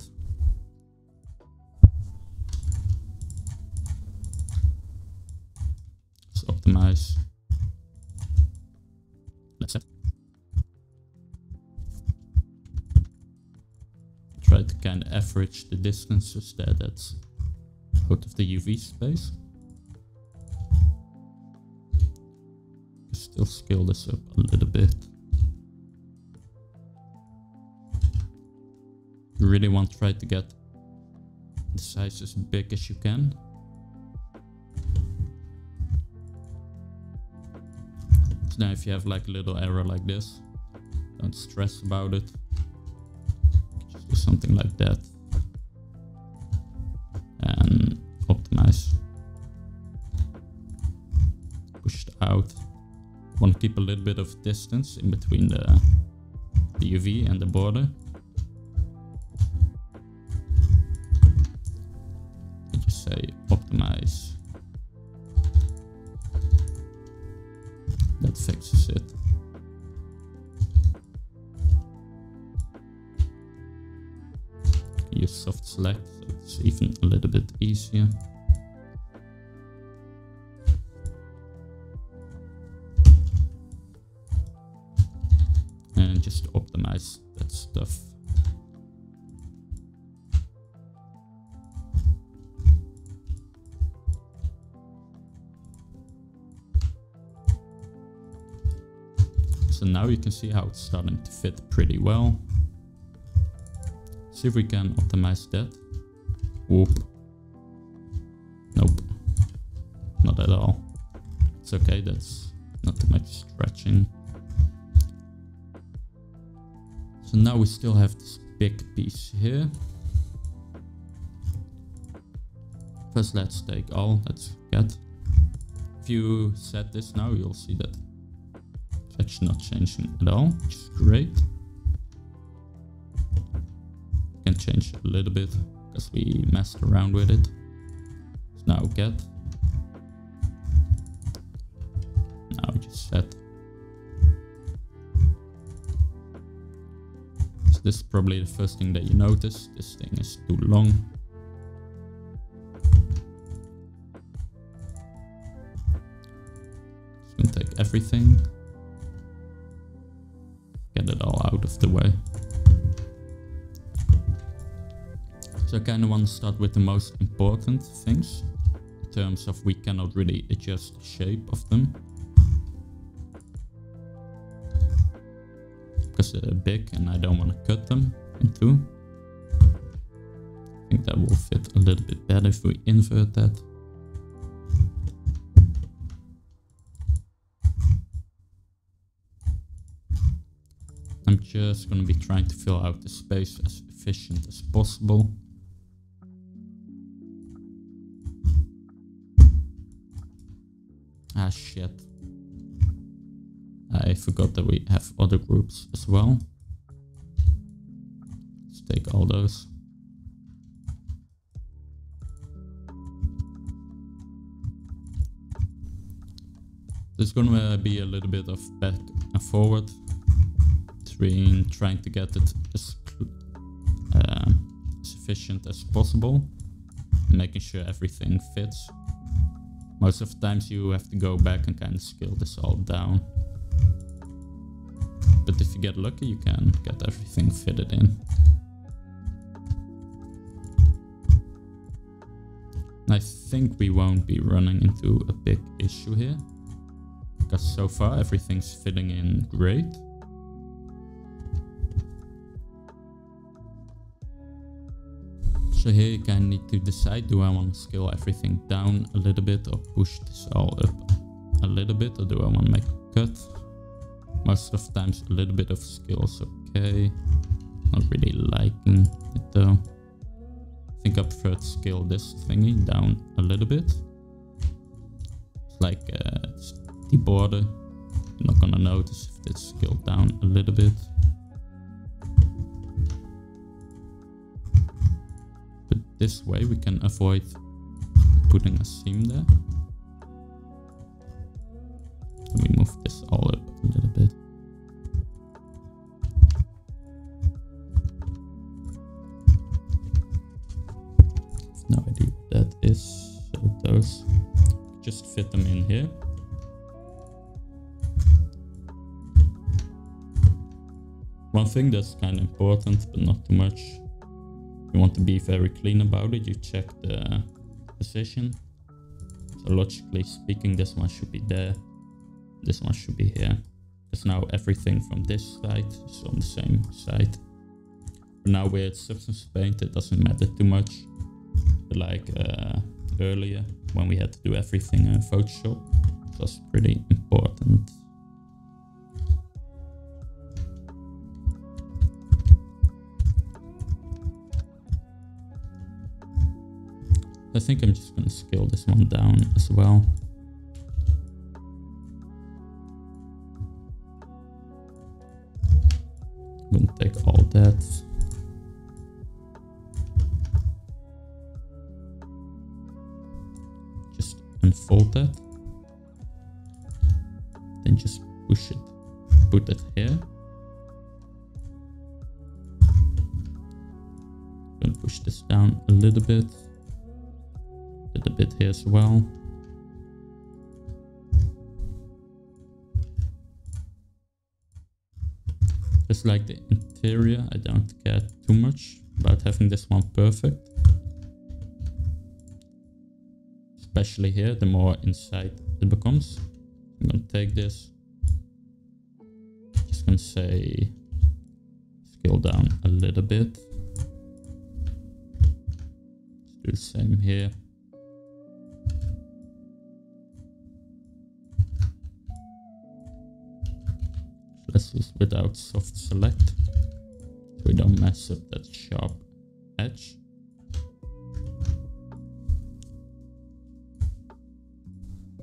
Of average the distances there that's out of the UV space. Still scale this up a little bit. You really want to try to get the size as big as you can. So now if you have like a little error like this, don't stress about it something like that. And optimize. Push it out. Want to keep a little bit of distance in between the, the UV and the border. Can see how it's starting to fit pretty well. See if we can optimize that. Whoop. Nope. Not at all. It's okay, that's not too much stretching. So now we still have this big piece here. First let's take all, let's get. If you set this now, you'll see that not changing at all, which is great can change a little bit because we messed around with it. So now get. Now just set. So this is probably the first thing that you notice. This thing is too long. Everything. Of the way. So I kind of want to start with the most important things in terms of we cannot really adjust the shape of them. Because they're big and I don't want to cut them in two. I think that will fit a little bit better if we invert that. just going to be trying to fill out the space as efficient as possible. Ah, shit. I forgot that we have other groups as well. Let's take all those. There's gonna be a little bit of back and forward trying to get it as uh, efficient as possible, making sure everything fits. Most of the times you have to go back and kind of scale this all down. But if you get lucky, you can get everything fitted in. I think we won't be running into a big issue here because so far everything's fitting in great. So here you kind of need to decide, do I want to scale everything down a little bit or push this all up a little bit or do I want to make a cut? Most of times a little bit of scale is okay. Not really liking it though. I think I prefer to scale this thingy down a little bit. It's like uh, the border. You're not gonna notice if it's scaled down a little bit. This way we can avoid putting a seam there. And we move this all up a little bit. No idea what that is. So those just fit them in here. One thing that's kind of important, but not too much. You want to be very clean about it. You check the position. So logically speaking, this one should be there. This one should be here. Because now everything from this side is on the same side. But now with Substance Painter, it doesn't matter too much. But like uh, earlier, when we had to do everything in Photoshop, it was pretty important. I think I'm just gonna scale this one down as well. I'm gonna take all that. Just unfold that. Then just push it. Put it here. Gonna push this down a little bit a bit here as well. Just like the interior, I don't care too much about having this one perfect. Especially here, the more inside it becomes. I'm gonna take this. Just gonna say scale down a little bit. Do the same here. Without soft select. So we don't mess up that sharp edge.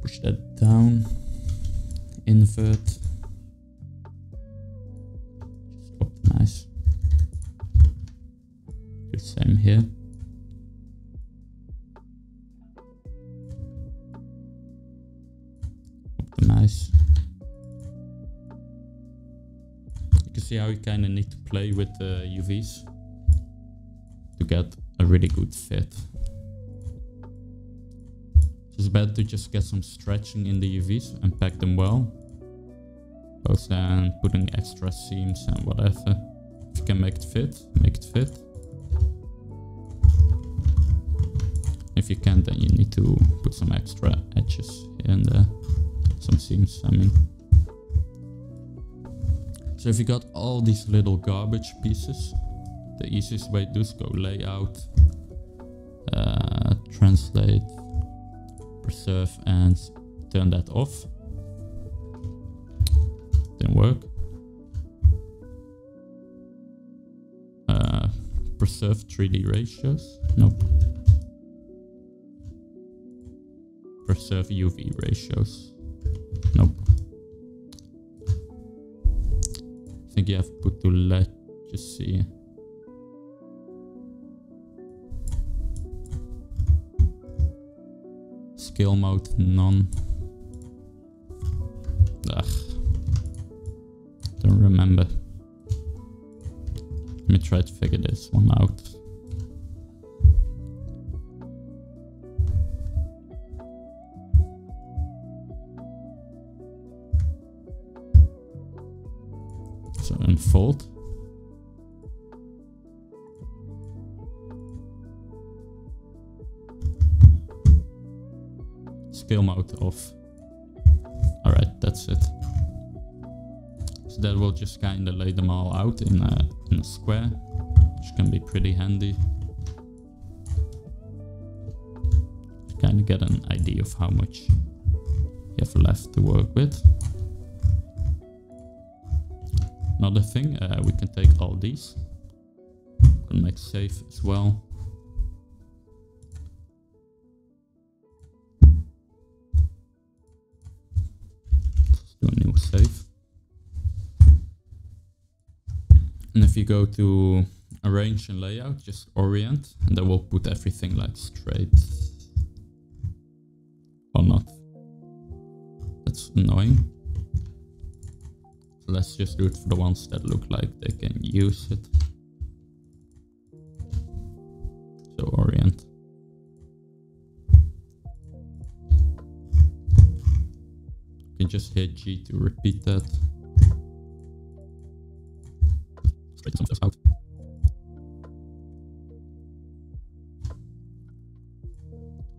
Push that down, invert, play with the UVs to get a really good fit. It's better to just get some stretching in the UVs and pack them well. Both then putting extra seams and whatever. If you can make it fit, make it fit. If you can't, then you need to put some extra edges and. Some seams, I mean. So if you got all these little garbage pieces, the easiest way to do is go layout, uh, translate, preserve and turn that off. Didn't work. Uh, preserve 3D ratios. Nope. Preserve UV ratios. PDF put to let just see. Scale mode none. Ugh. Don't remember. Let me try to figure this one out. How much you have left to work with. Another thing, uh, we can take all these. Can make safe as well. Let's do a new save. And if you go to arrange and layout, just orient, and then we'll put everything like straight. Or not. That's annoying. Let's just do it for the ones that look like they can use it. So orient. You can just hit G to repeat that. Those out.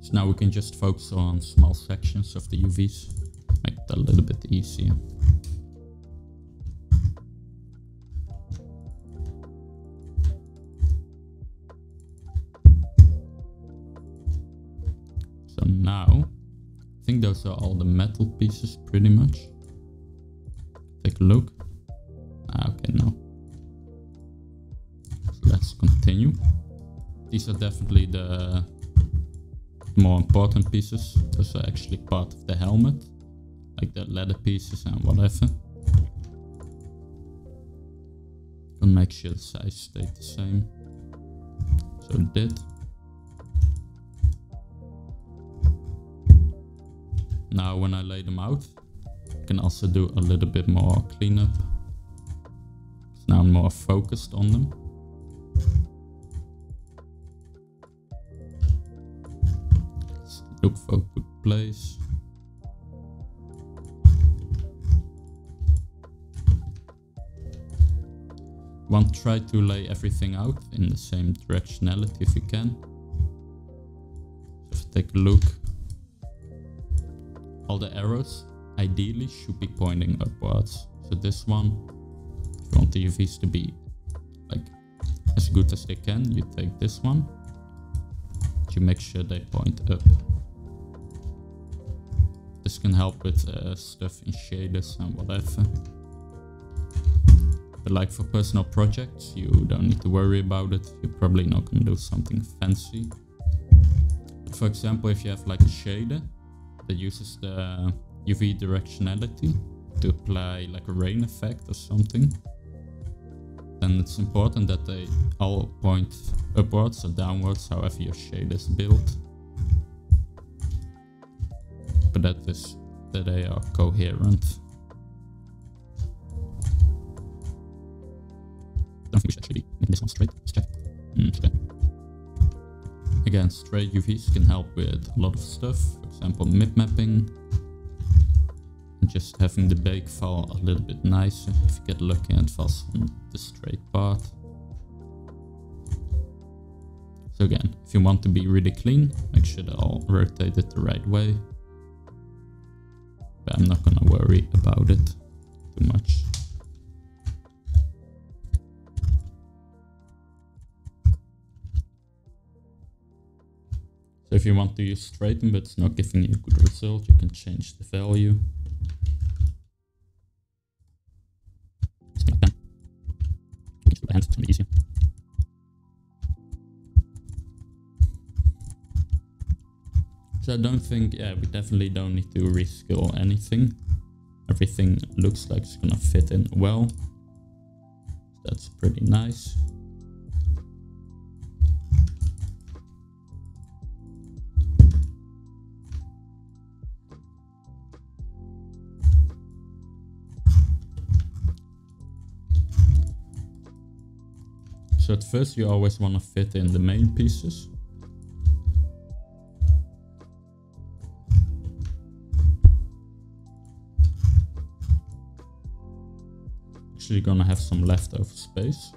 So now we can just focus on small sections of the UVs. Make that a little bit easier. So now, I think those are all the metal pieces pretty much. Take a look. Ah, okay, no. So let's continue. These are definitely the more important pieces. Those are actually part of the helmet. Like the leather pieces and whatever. Gonna make sure the size stayed the same. So it did. Now when I lay them out, I can also do a little bit more cleanup. So now I'm more focused on them. Place. To try to lay everything out in the same directionality if you can. Just take a look all the arrows ideally should be pointing upwards. So this one, if you want the UVs to be like as good as they can, you take this one. You make sure they point up. This can help with uh, stuff in shaders and whatever. But like for personal projects, you don't need to worry about it. You're probably not gonna do something fancy. But for example, if you have like a shader, that uses the UV directionality to apply like a rain effect or something, then it's important that they all point upwards or downwards, however your shade is built. But that is that they are coherent. Don't think we should actually make this one straight. Let's check. Mm, okay. Again, straight UVs can help with a lot of stuff, for example mip mapping. And just having the bake fall a little bit nicer if you get lucky and it falls on the straight part. So again, if you want to be really clean, make sure they're all rotated the right way. I'm not gonna worry about it too much. So if you want to use straighten but it's not giving you a good result, you can change the value. It's gonna easier. So I don't think, yeah, we definitely don't need to rescale anything. Everything looks like it's gonna fit in well. That's pretty nice. So at first you always want to fit in the main pieces. Actually gonna have some leftover space.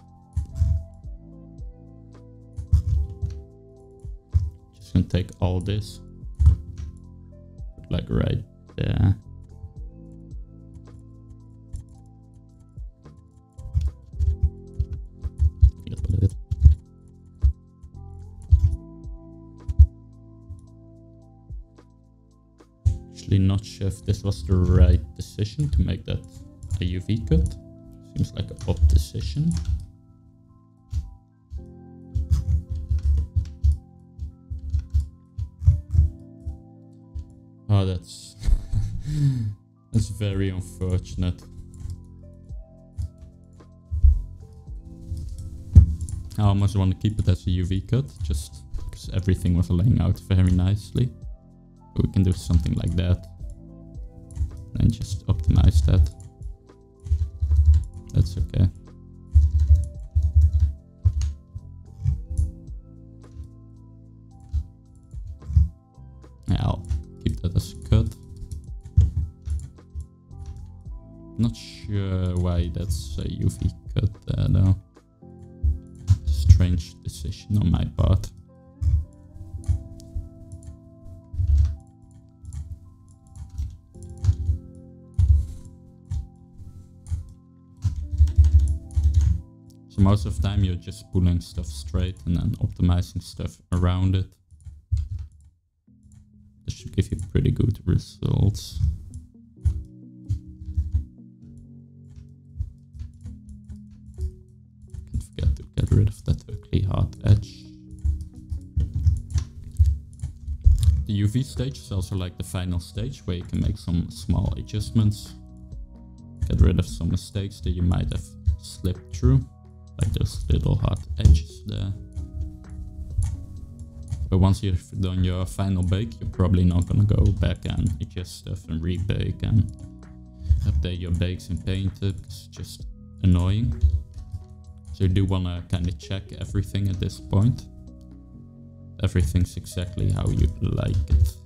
Just gonna take all this, like right there. Actually not sure if this was the right decision to make that a UV cut. Seems like a odd decision. Oh, that's *laughs* that's very unfortunate. I almost want to keep it as a UV cut, just because everything was laying out very nicely. But we can do something like that. And just optimize that. That's okay. I'll keep that as cut. Not sure why that's a UV cut there though. Most of the time you're just pulling stuff straight and then optimizing stuff around it. This should give you pretty good results. Can't forget to get rid of that ugly hard edge. The UV stage is also like the final stage where you can make some small adjustments. Get rid of some mistakes that you might have slipped through like those little hard edges there. But once you've done your final bake, you're probably not gonna go back and adjust stuff and rebake and update your bakes in Painter. It's just annoying. So you do wanna kind of check everything at this point. Everything's exactly how you like it.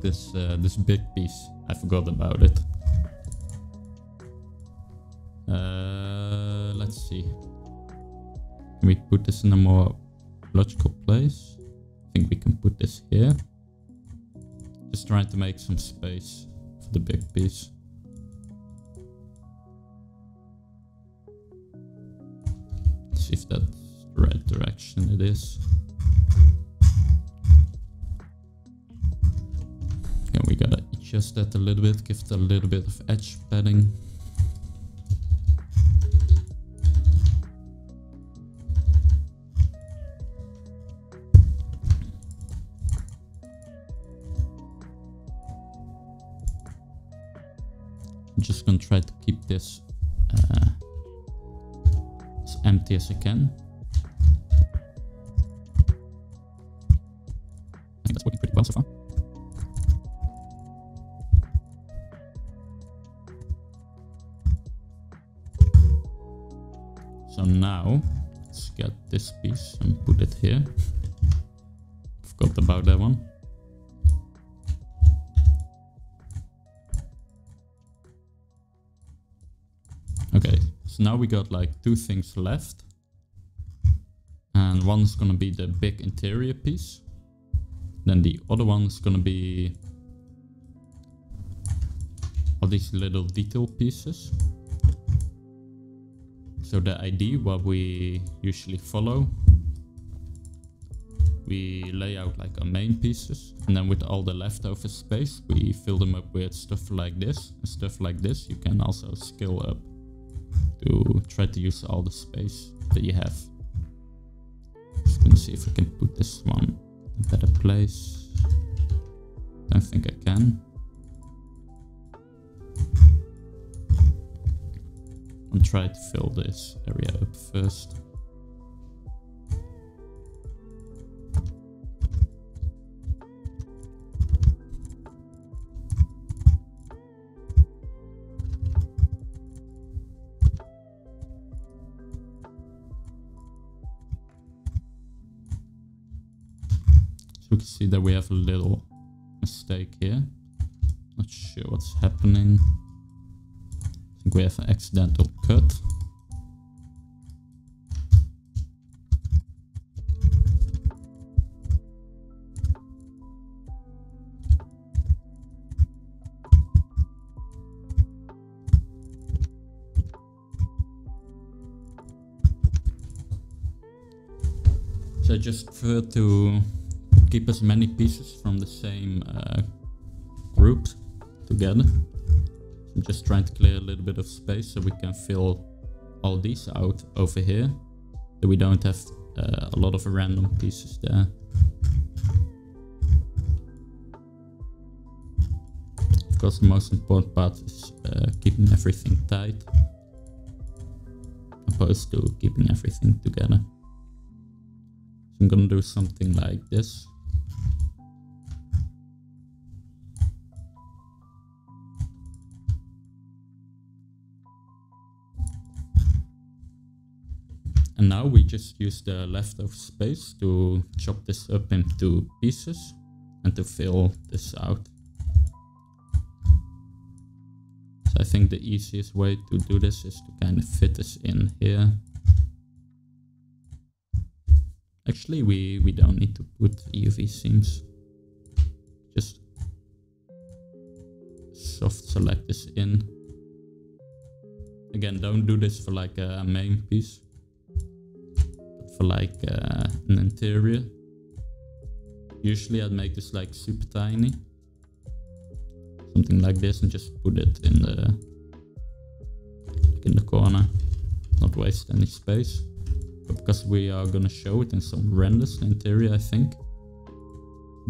This uh, this big piece. I forgot about it. Uh, let's see. Can we put this in a more logical place? I think we can put this here. Just trying to make some space for the big piece. Let's see if that's the right direction it is. Gotta that a little bit, give it a little bit of edge padding. I'm just gonna try to keep this uh, as empty as I can. Forgot about that one. Okay, so now we got like two things left. And one's gonna be the big interior piece. Then the other one's gonna be all these little detail pieces. So the ID, what we usually follow, we lay out like our main pieces, and then with all the leftover space, we fill them up with stuff like this. And stuff like this you can also scale up to try to use all the space that you have. Just gonna see if I can put this one in a better place. I Don't think I can. I'll try to fill this area up first. See that we have a little mistake here. Not sure what's happening. I think we have an accidental cut. So I just prefer to keep as many pieces from the same uh, group together. I'm just trying to clear a little bit of space so we can fill all these out over here. So we don't have uh, a lot of random pieces there. Of course the most important part is uh, keeping everything tight. Opposed to keeping everything together. So I'm gonna do something like this. Now we just use the leftover space to chop this up into pieces and to fill this out. So I think the easiest way to do this is to kind of fit this in here. Actually, we, we don't need to put UV seams. Just soft select this in. Again, don't do this for like a main piece for like uh, an interior. Usually I'd make this like super tiny. Something like this and just put it in the in the corner. Not waste any space. But because we are gonna show it in some renders interior I think.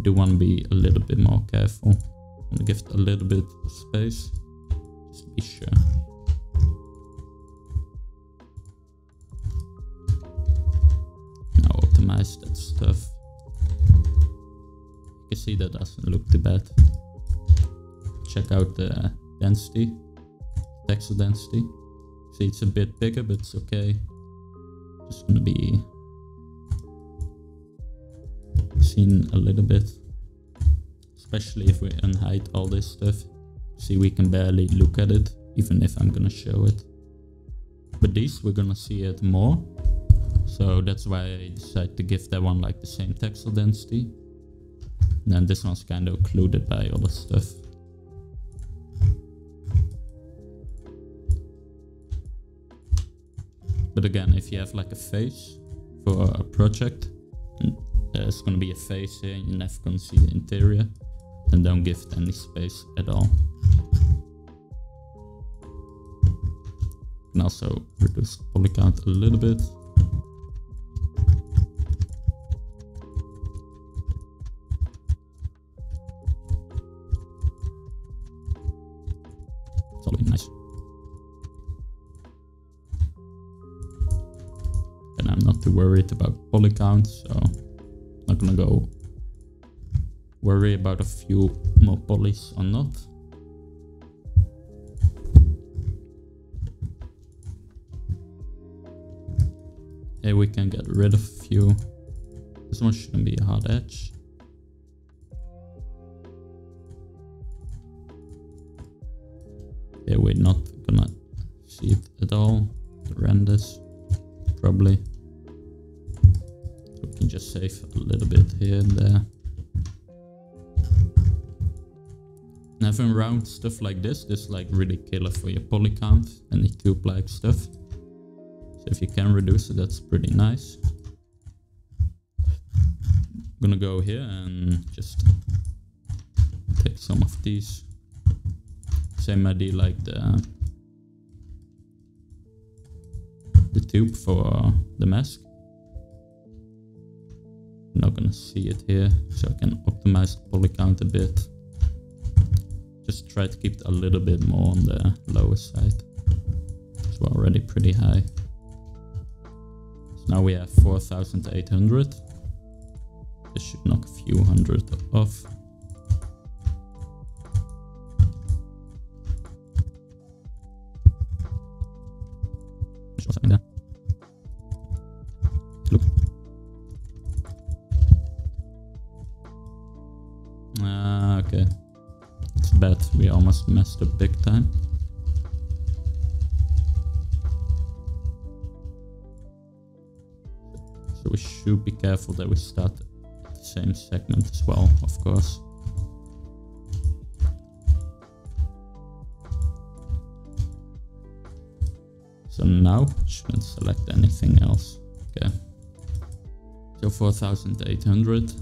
Do want to be a little bit more careful. Want to give it a little bit of space. Just be sure. That stuff. You can see that doesn't look too bad. Check out the density, texture density. See it's a bit bigger, but it's okay. Just gonna be seen a little bit. Especially if we unhide all this stuff. See we can barely look at it, even if I'm gonna show it. But these we're gonna see it more so that's why I decided to give that one like the same texel density. And then this one's kind of occluded by other stuff. But again, if you have like a face for a project, mm, there's gonna be a face here, you're never gonna see the interior, then don't give it any space at all. You can also reduce the poly count a little bit. Worried about poly count, so I'm not gonna go worry about a few more polys or not. Here we can get rid of a few. This one shouldn't be a hard edge. A little bit here and there. And having round stuff like this, this is like really killer for your poly count and the cube like stuff. So if you can reduce it, that's pretty nice. I'm gonna go here and just take some of these same idea like the the tube for the mask. Gonna see it here, so I can optimize the poly count a bit. Just try to keep it a little bit more on the lower side. It's already pretty high. So now we have 4,800. This should knock a few hundred off. What's there? Look. Almost messed up big time. So we should be careful that we start the same segment as well, of course. So now shouldn't select anything else. Okay. So 4800.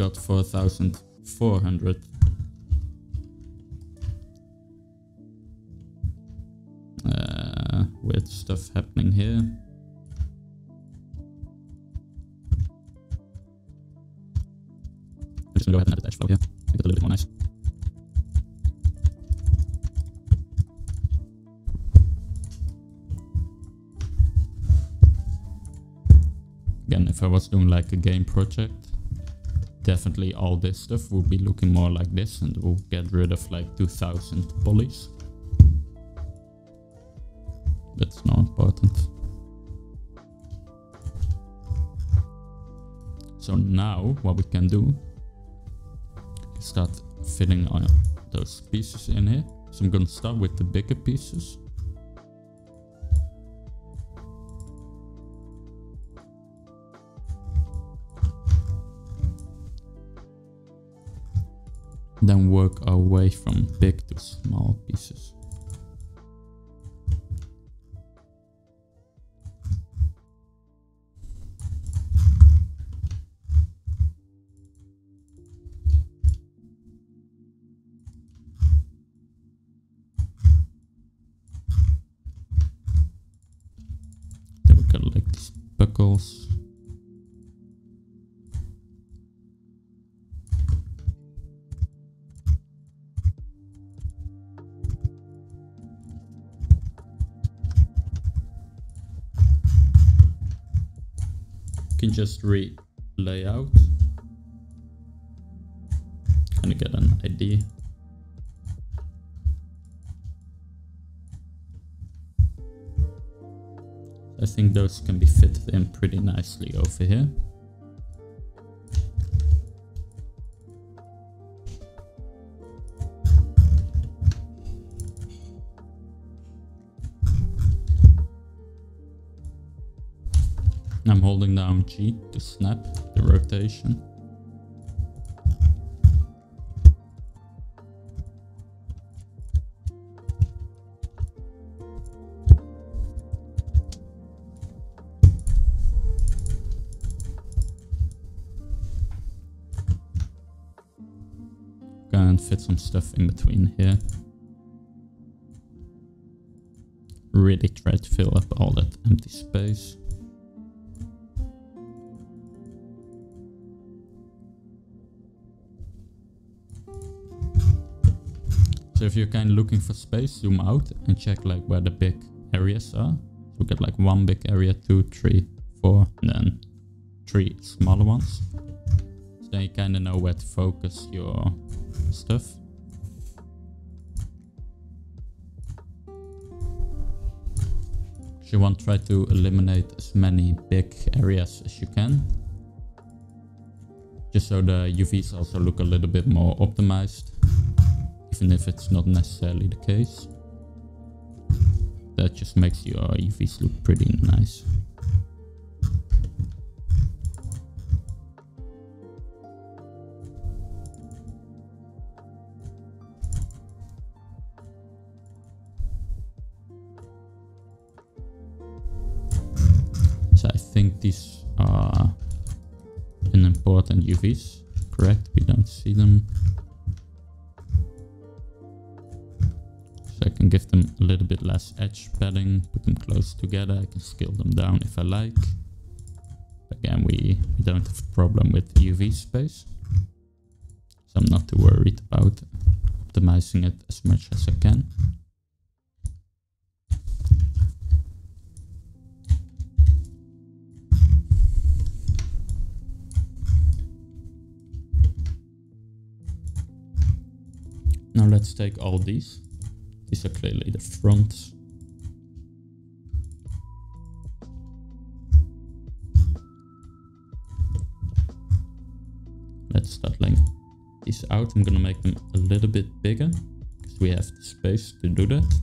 Got 4400. Uh, weird stuff happening here. go ahead and edge flow here. Make it a little bit more nice. Again, if I was doing like a game project, definitely all this stuff will be looking more like this and we'll get rid of like 2000 polys. That's not important. So now what we can do is start filling those pieces in here. So I'm gonna start with the bigger pieces. Then work our way from big to small pieces. Just re layout and get an ID I think those can be fitted in pretty nicely over here. G to snap the rotation. And fit some stuff in between here. Really try to fill up all that empty space. So if you're kind of looking for space, zoom out and check like where the big areas are. So we get like one big area, two, three, four, and then three smaller ones. So then you kind of know where to focus your stuff. You want to try to eliminate as many big areas as you can. Just so the UVs also look a little bit more optimized. Even if it's not necessarily the case. That just makes your UVs look pretty nice. Close together. I can scale them down if I like. Again, we, we don't have a problem with UV space. So I'm not too worried about optimizing it as much as I can. Now let's take all these. These are clearly the fronts. Out. I'm gonna make them a little bit bigger because we have the space to do that.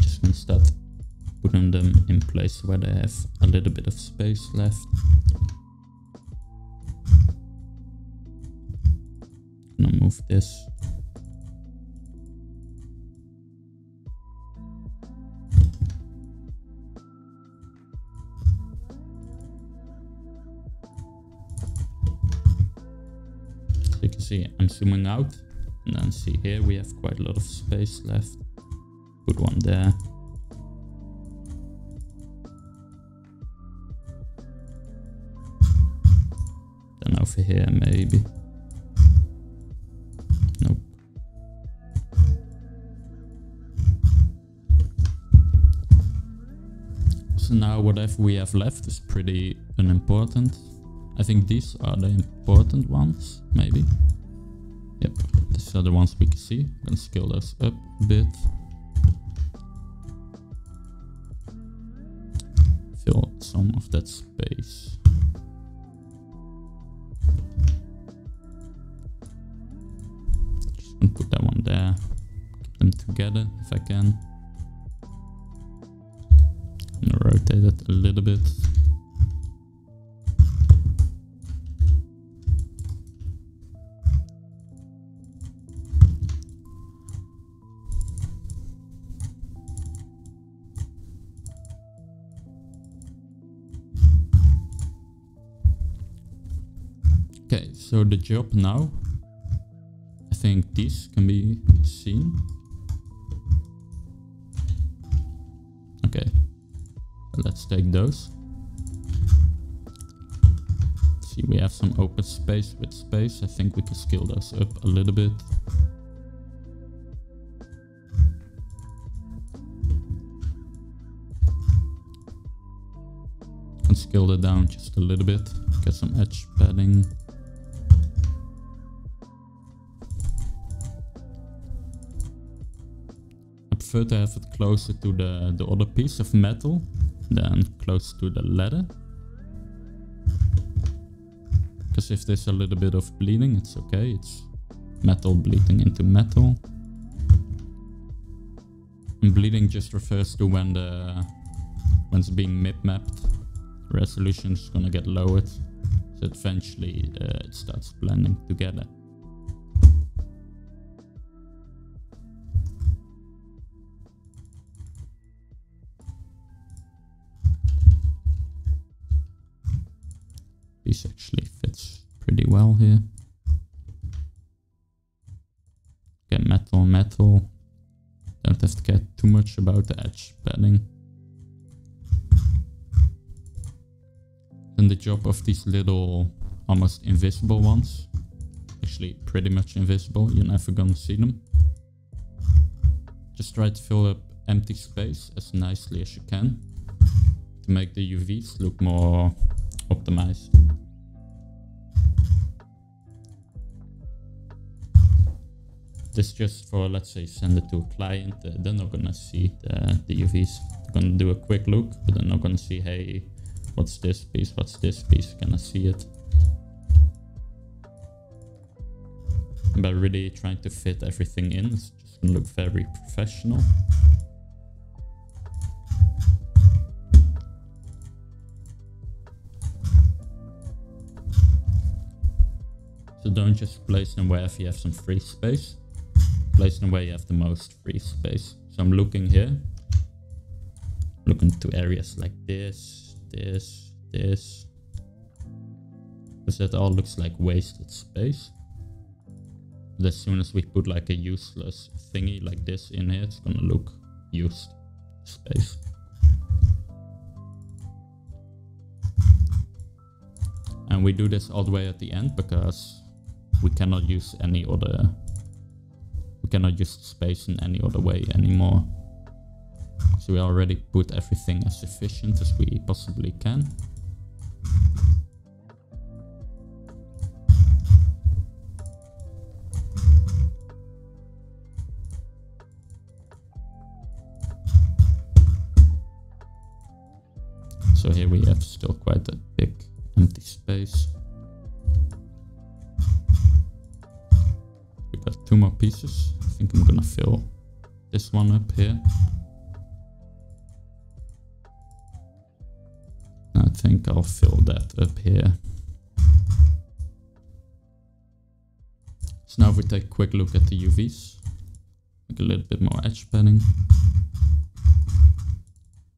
Just gonna start putting them in place where they have a little bit of space left. gonna move this. See I'm zooming out and then see here we have quite a lot of space left. Put one there. Then over here maybe. Nope. So now whatever we have left is pretty unimportant. I think these are the important ones, maybe. Yep, these are the ones we can see. I'm gonna scale those up a bit. Fill some of that space. Just gonna put that one there. Keep them together if I can Gonna rotate it a little bit. So the job now, I think this can be seen. Okay, Let's take those. See, we have some open space with space. I think we can scale those up a little bit. And scale that down just a little bit. Get some edge padding. Prefer to have it closer to the, the other piece of metal than close to the leather. Because if there's a little bit of bleeding, it's okay. It's metal bleeding into metal. And bleeding just refers to when the when it's being mip mapped, resolution is gonna get lowered. So eventually uh, it starts blending together. About the edge padding. Then the job of these little almost invisible ones. Actually pretty much invisible, you're never gonna see them. Just try to fill up empty space as nicely as you can to make the UVs look more optimized. This just for, let's say, send it to a client. Uh, they're not gonna see the, the UVs. They're gonna do a quick look, but they're not gonna see, hey, what's this piece, what's this piece, gonna see it. But really trying to fit everything in, it's just gonna look very professional. So don't just place them wherever you have some free space place in where you have the most free space. So I'm looking here, looking to areas like this, this, this. Because that all looks like wasted space. But as soon as we put like a useless thingy like this in here, it's gonna look used space. And we do this all the way at the end because we cannot use any other cannot use space in any other way anymore. So we already put everything as efficient as we possibly can. So here we have still quite a big empty space. Two more pieces. I think I'm gonna fill this one up here. I think I'll fill that up here. So now if we take a quick look at the UVs, make a little bit more edge padding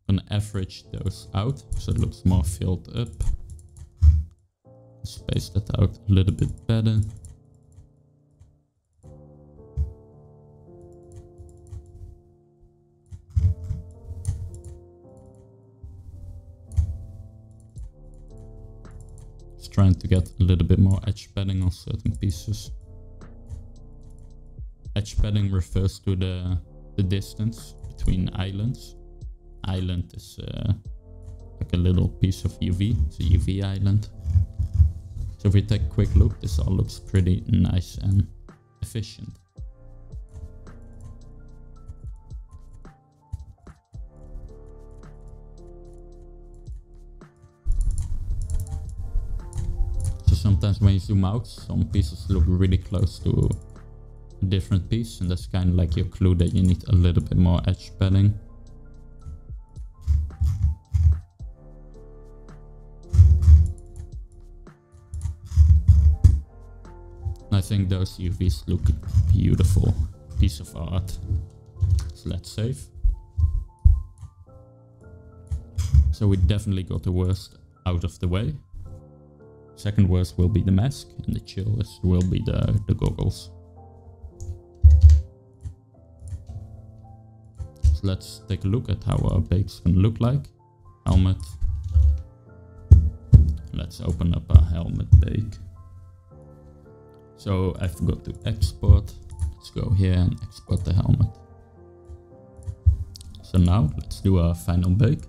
gonna average those out so it looks more filled up. Space that out a little bit better. Trying to get a little bit more edge padding on certain pieces. Edge padding refers to the, the distance between islands island is uh, like a little piece of UV. It's a UV island. So if we take a quick look, this all looks pretty nice and efficient. Sometimes when you zoom out, some pieces look really close to a different piece and that's kind of like your clue that you need a little bit more edge padding. I think those UVs look beautiful. Piece of art. So let's save. So we definitely got the worst out of the way. Second worst will be the mask and the chillest will be the, the goggles. So let's take a look at how our bake's gonna look like. Helmet. Let's open up our helmet bake. So I forgot to export. Let's go here and export the helmet. So now let's do a final bake.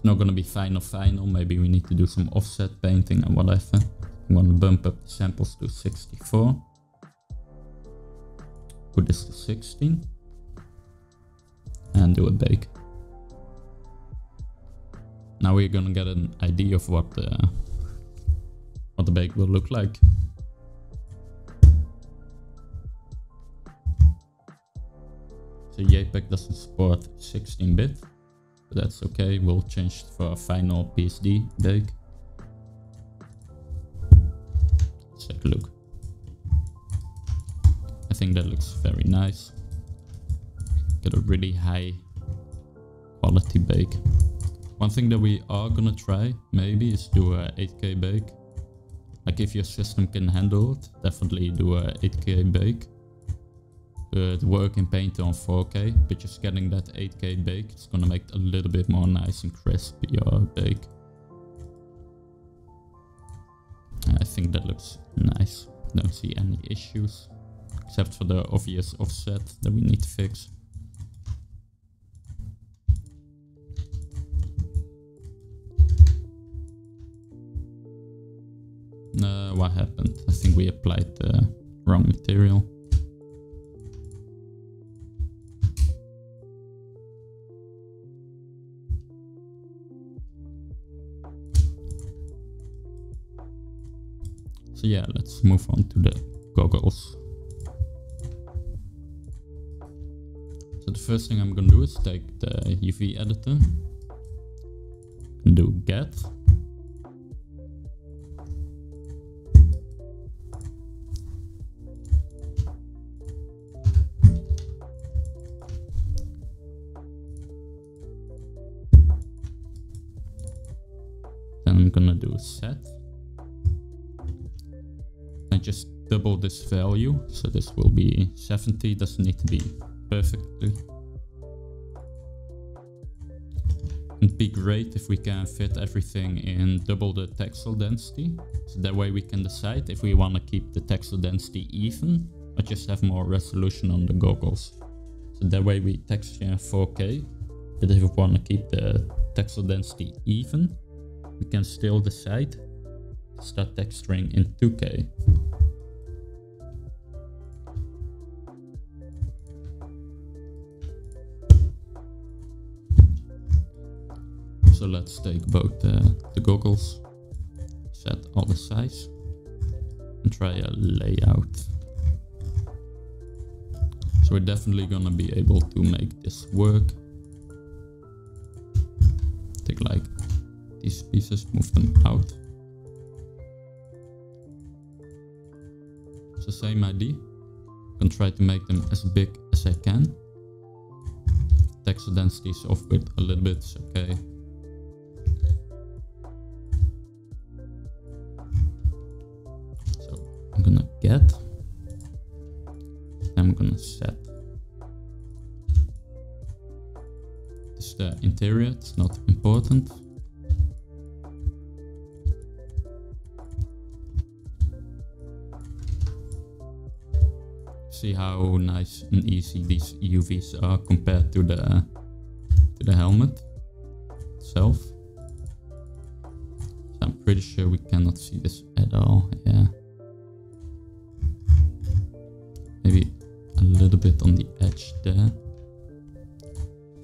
It's not gonna be final final, maybe we need to do some offset painting and whatever. I'm gonna bump up the samples to 64. Put this to 16. And do a bake. Now we're gonna get an idea of what the, what the bake will look like. So JPEG doesn't support 16-bit, but that's okay. We'll change for a final PSD bake. Let's take a look. I think that looks very nice. Get a really high quality bake. One thing that we are gonna try maybe is do a 8K bake. Like if your system can handle it, definitely do a 8K bake but work in Paint on 4K, but just getting that 8K bake, it's gonna make it a little bit more nice and crispy your bake. I think that looks nice. Don't see any issues, except for the obvious offset that we need to fix. Uh, what happened? I think we applied the wrong material. So yeah, let's move on to the goggles. So the first thing I'm gonna do is take the UV editor and do get. Just double this value, so this will be 70, doesn't need to be perfectly. It'd be great if we can fit everything in double the texel density, so that way we can decide if we want to keep the texel density even, or just have more resolution on the goggles. So that way we texture in 4K, but if we want to keep the texel density even, we can still decide to start texturing in 2K. So let's take both the, the goggles, set all the size, and try a layout. So we're definitely gonna be able to make this work. Take like these pieces, move them out. It's the same idea. Gonna try to make them as big as I can. Texture density is off with a little bit, it's okay. Set. This is the interior, it's not important. See how nice and easy these UVs are compared to the to the helmet itself. So I'm pretty sure we cannot see this at all, yeah. Bit on the edge there.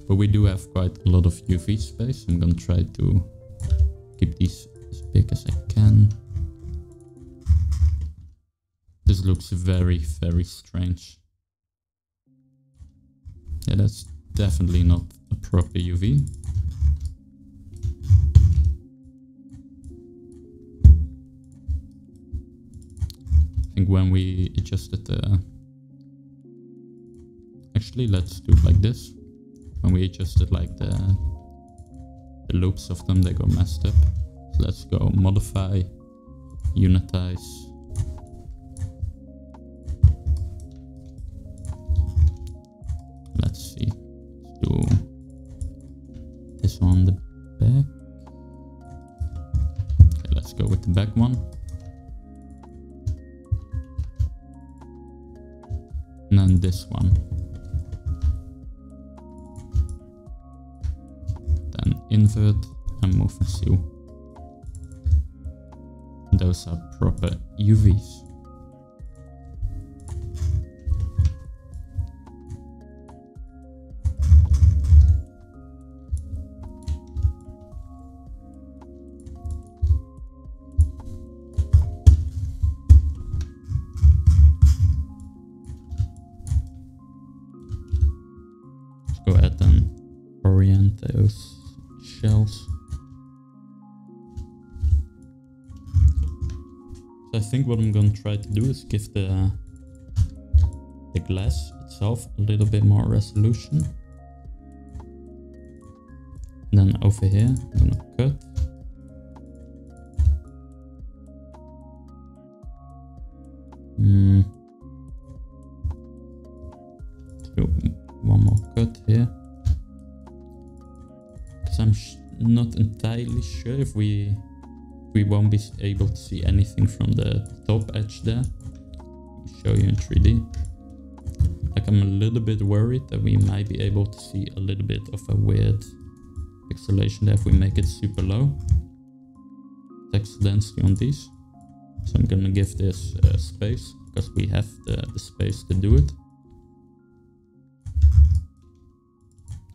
But we do have quite a lot of UV space. I'm gonna try to keep these as big as I can. This looks very, very strange. Yeah, that's definitely not a proper UV. I think when we adjusted the Let's do it like this. When we adjusted like the, the loops of them, they go messed up. So let's go modify, unitize. Let's see. Let's do this on the back. Okay, let's go with the back one. And then this one. Invert and move and seal. Those are proper UVs. Give the the glass itself a little bit more resolution. And then over here, I'm gonna cut. Mm. Do one more cut here. Because I'm not entirely sure if we we won't be able to see anything from the top edge there. Show you in 3D. Like I'm a little bit worried that we might be able to see a little bit of a weird pixelation there if we make it super low. Texel density on these. So I'm gonna give this uh, space because we have the, the space to do it.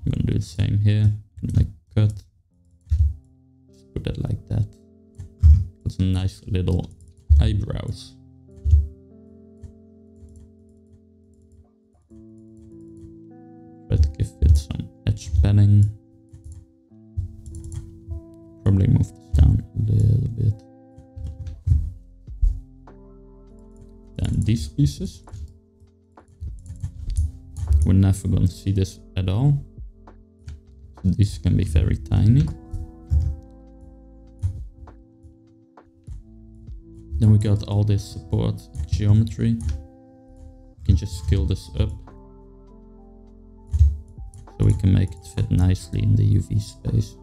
I'm gonna do the same here. Gonna make cut. Just put that like that. Put a nice little eyebrows. Padding. Probably move this down a little bit. Then these pieces. We're never gonna see this at all. So This can be very tiny. Then we got all this support geometry. We can just scale this up. So we can make it fit nicely in the UV space.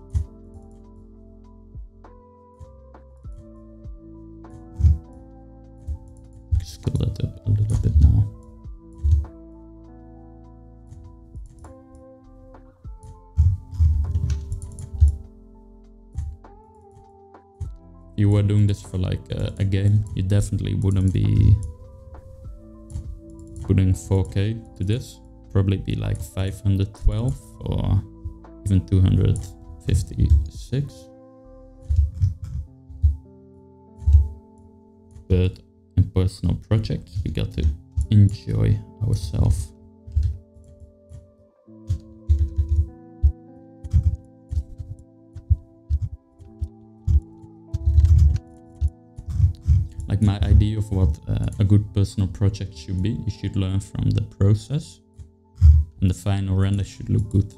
Scale that up a little bit more. you were doing this for like a, a, game, you definitely wouldn't be putting 4K to this. Probably be like 512 or even 256. But in personal projects, we got to enjoy ourselves. like my idea of what uh, a good personal project should be. You should learn from the process and the final render should look good.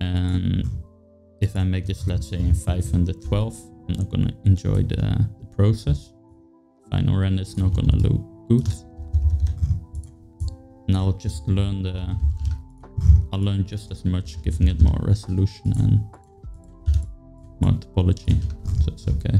And if I make this, let's say in 512, I'm not gonna enjoy the, the process. Final render is not gonna look good. And I'll just learn the, I'll learn just as much, giving it more resolution and more topology, so it's okay.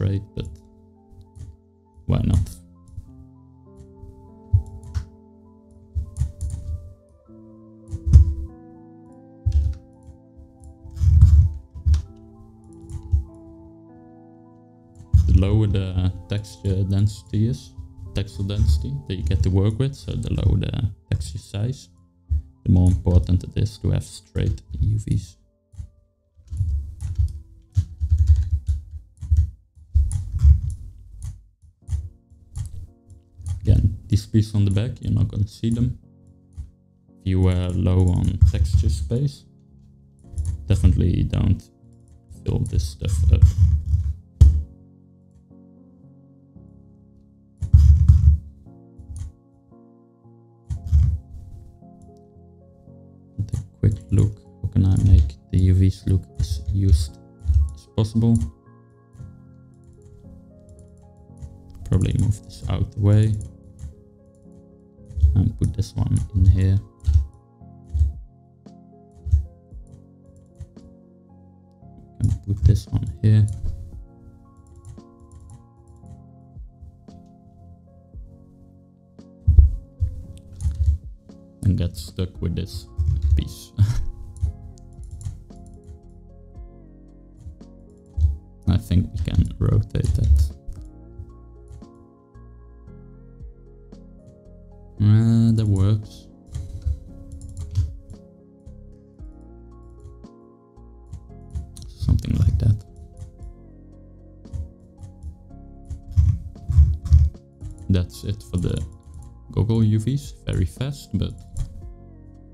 Straight, but why not? The lower the texture density is, texture density that you get to work with, so the lower the texture size, the more important it is to have straight UVs. Pieces on the back, you're not going to see them. If you are low on texture space, definitely don't fill this stuff up. A quick look, how can I make the UVs look as used as possible. Probably move this out the way and put this one in here. And put this one here. And get stuck with this piece. *laughs* I think we can rotate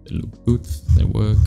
they look good, they work.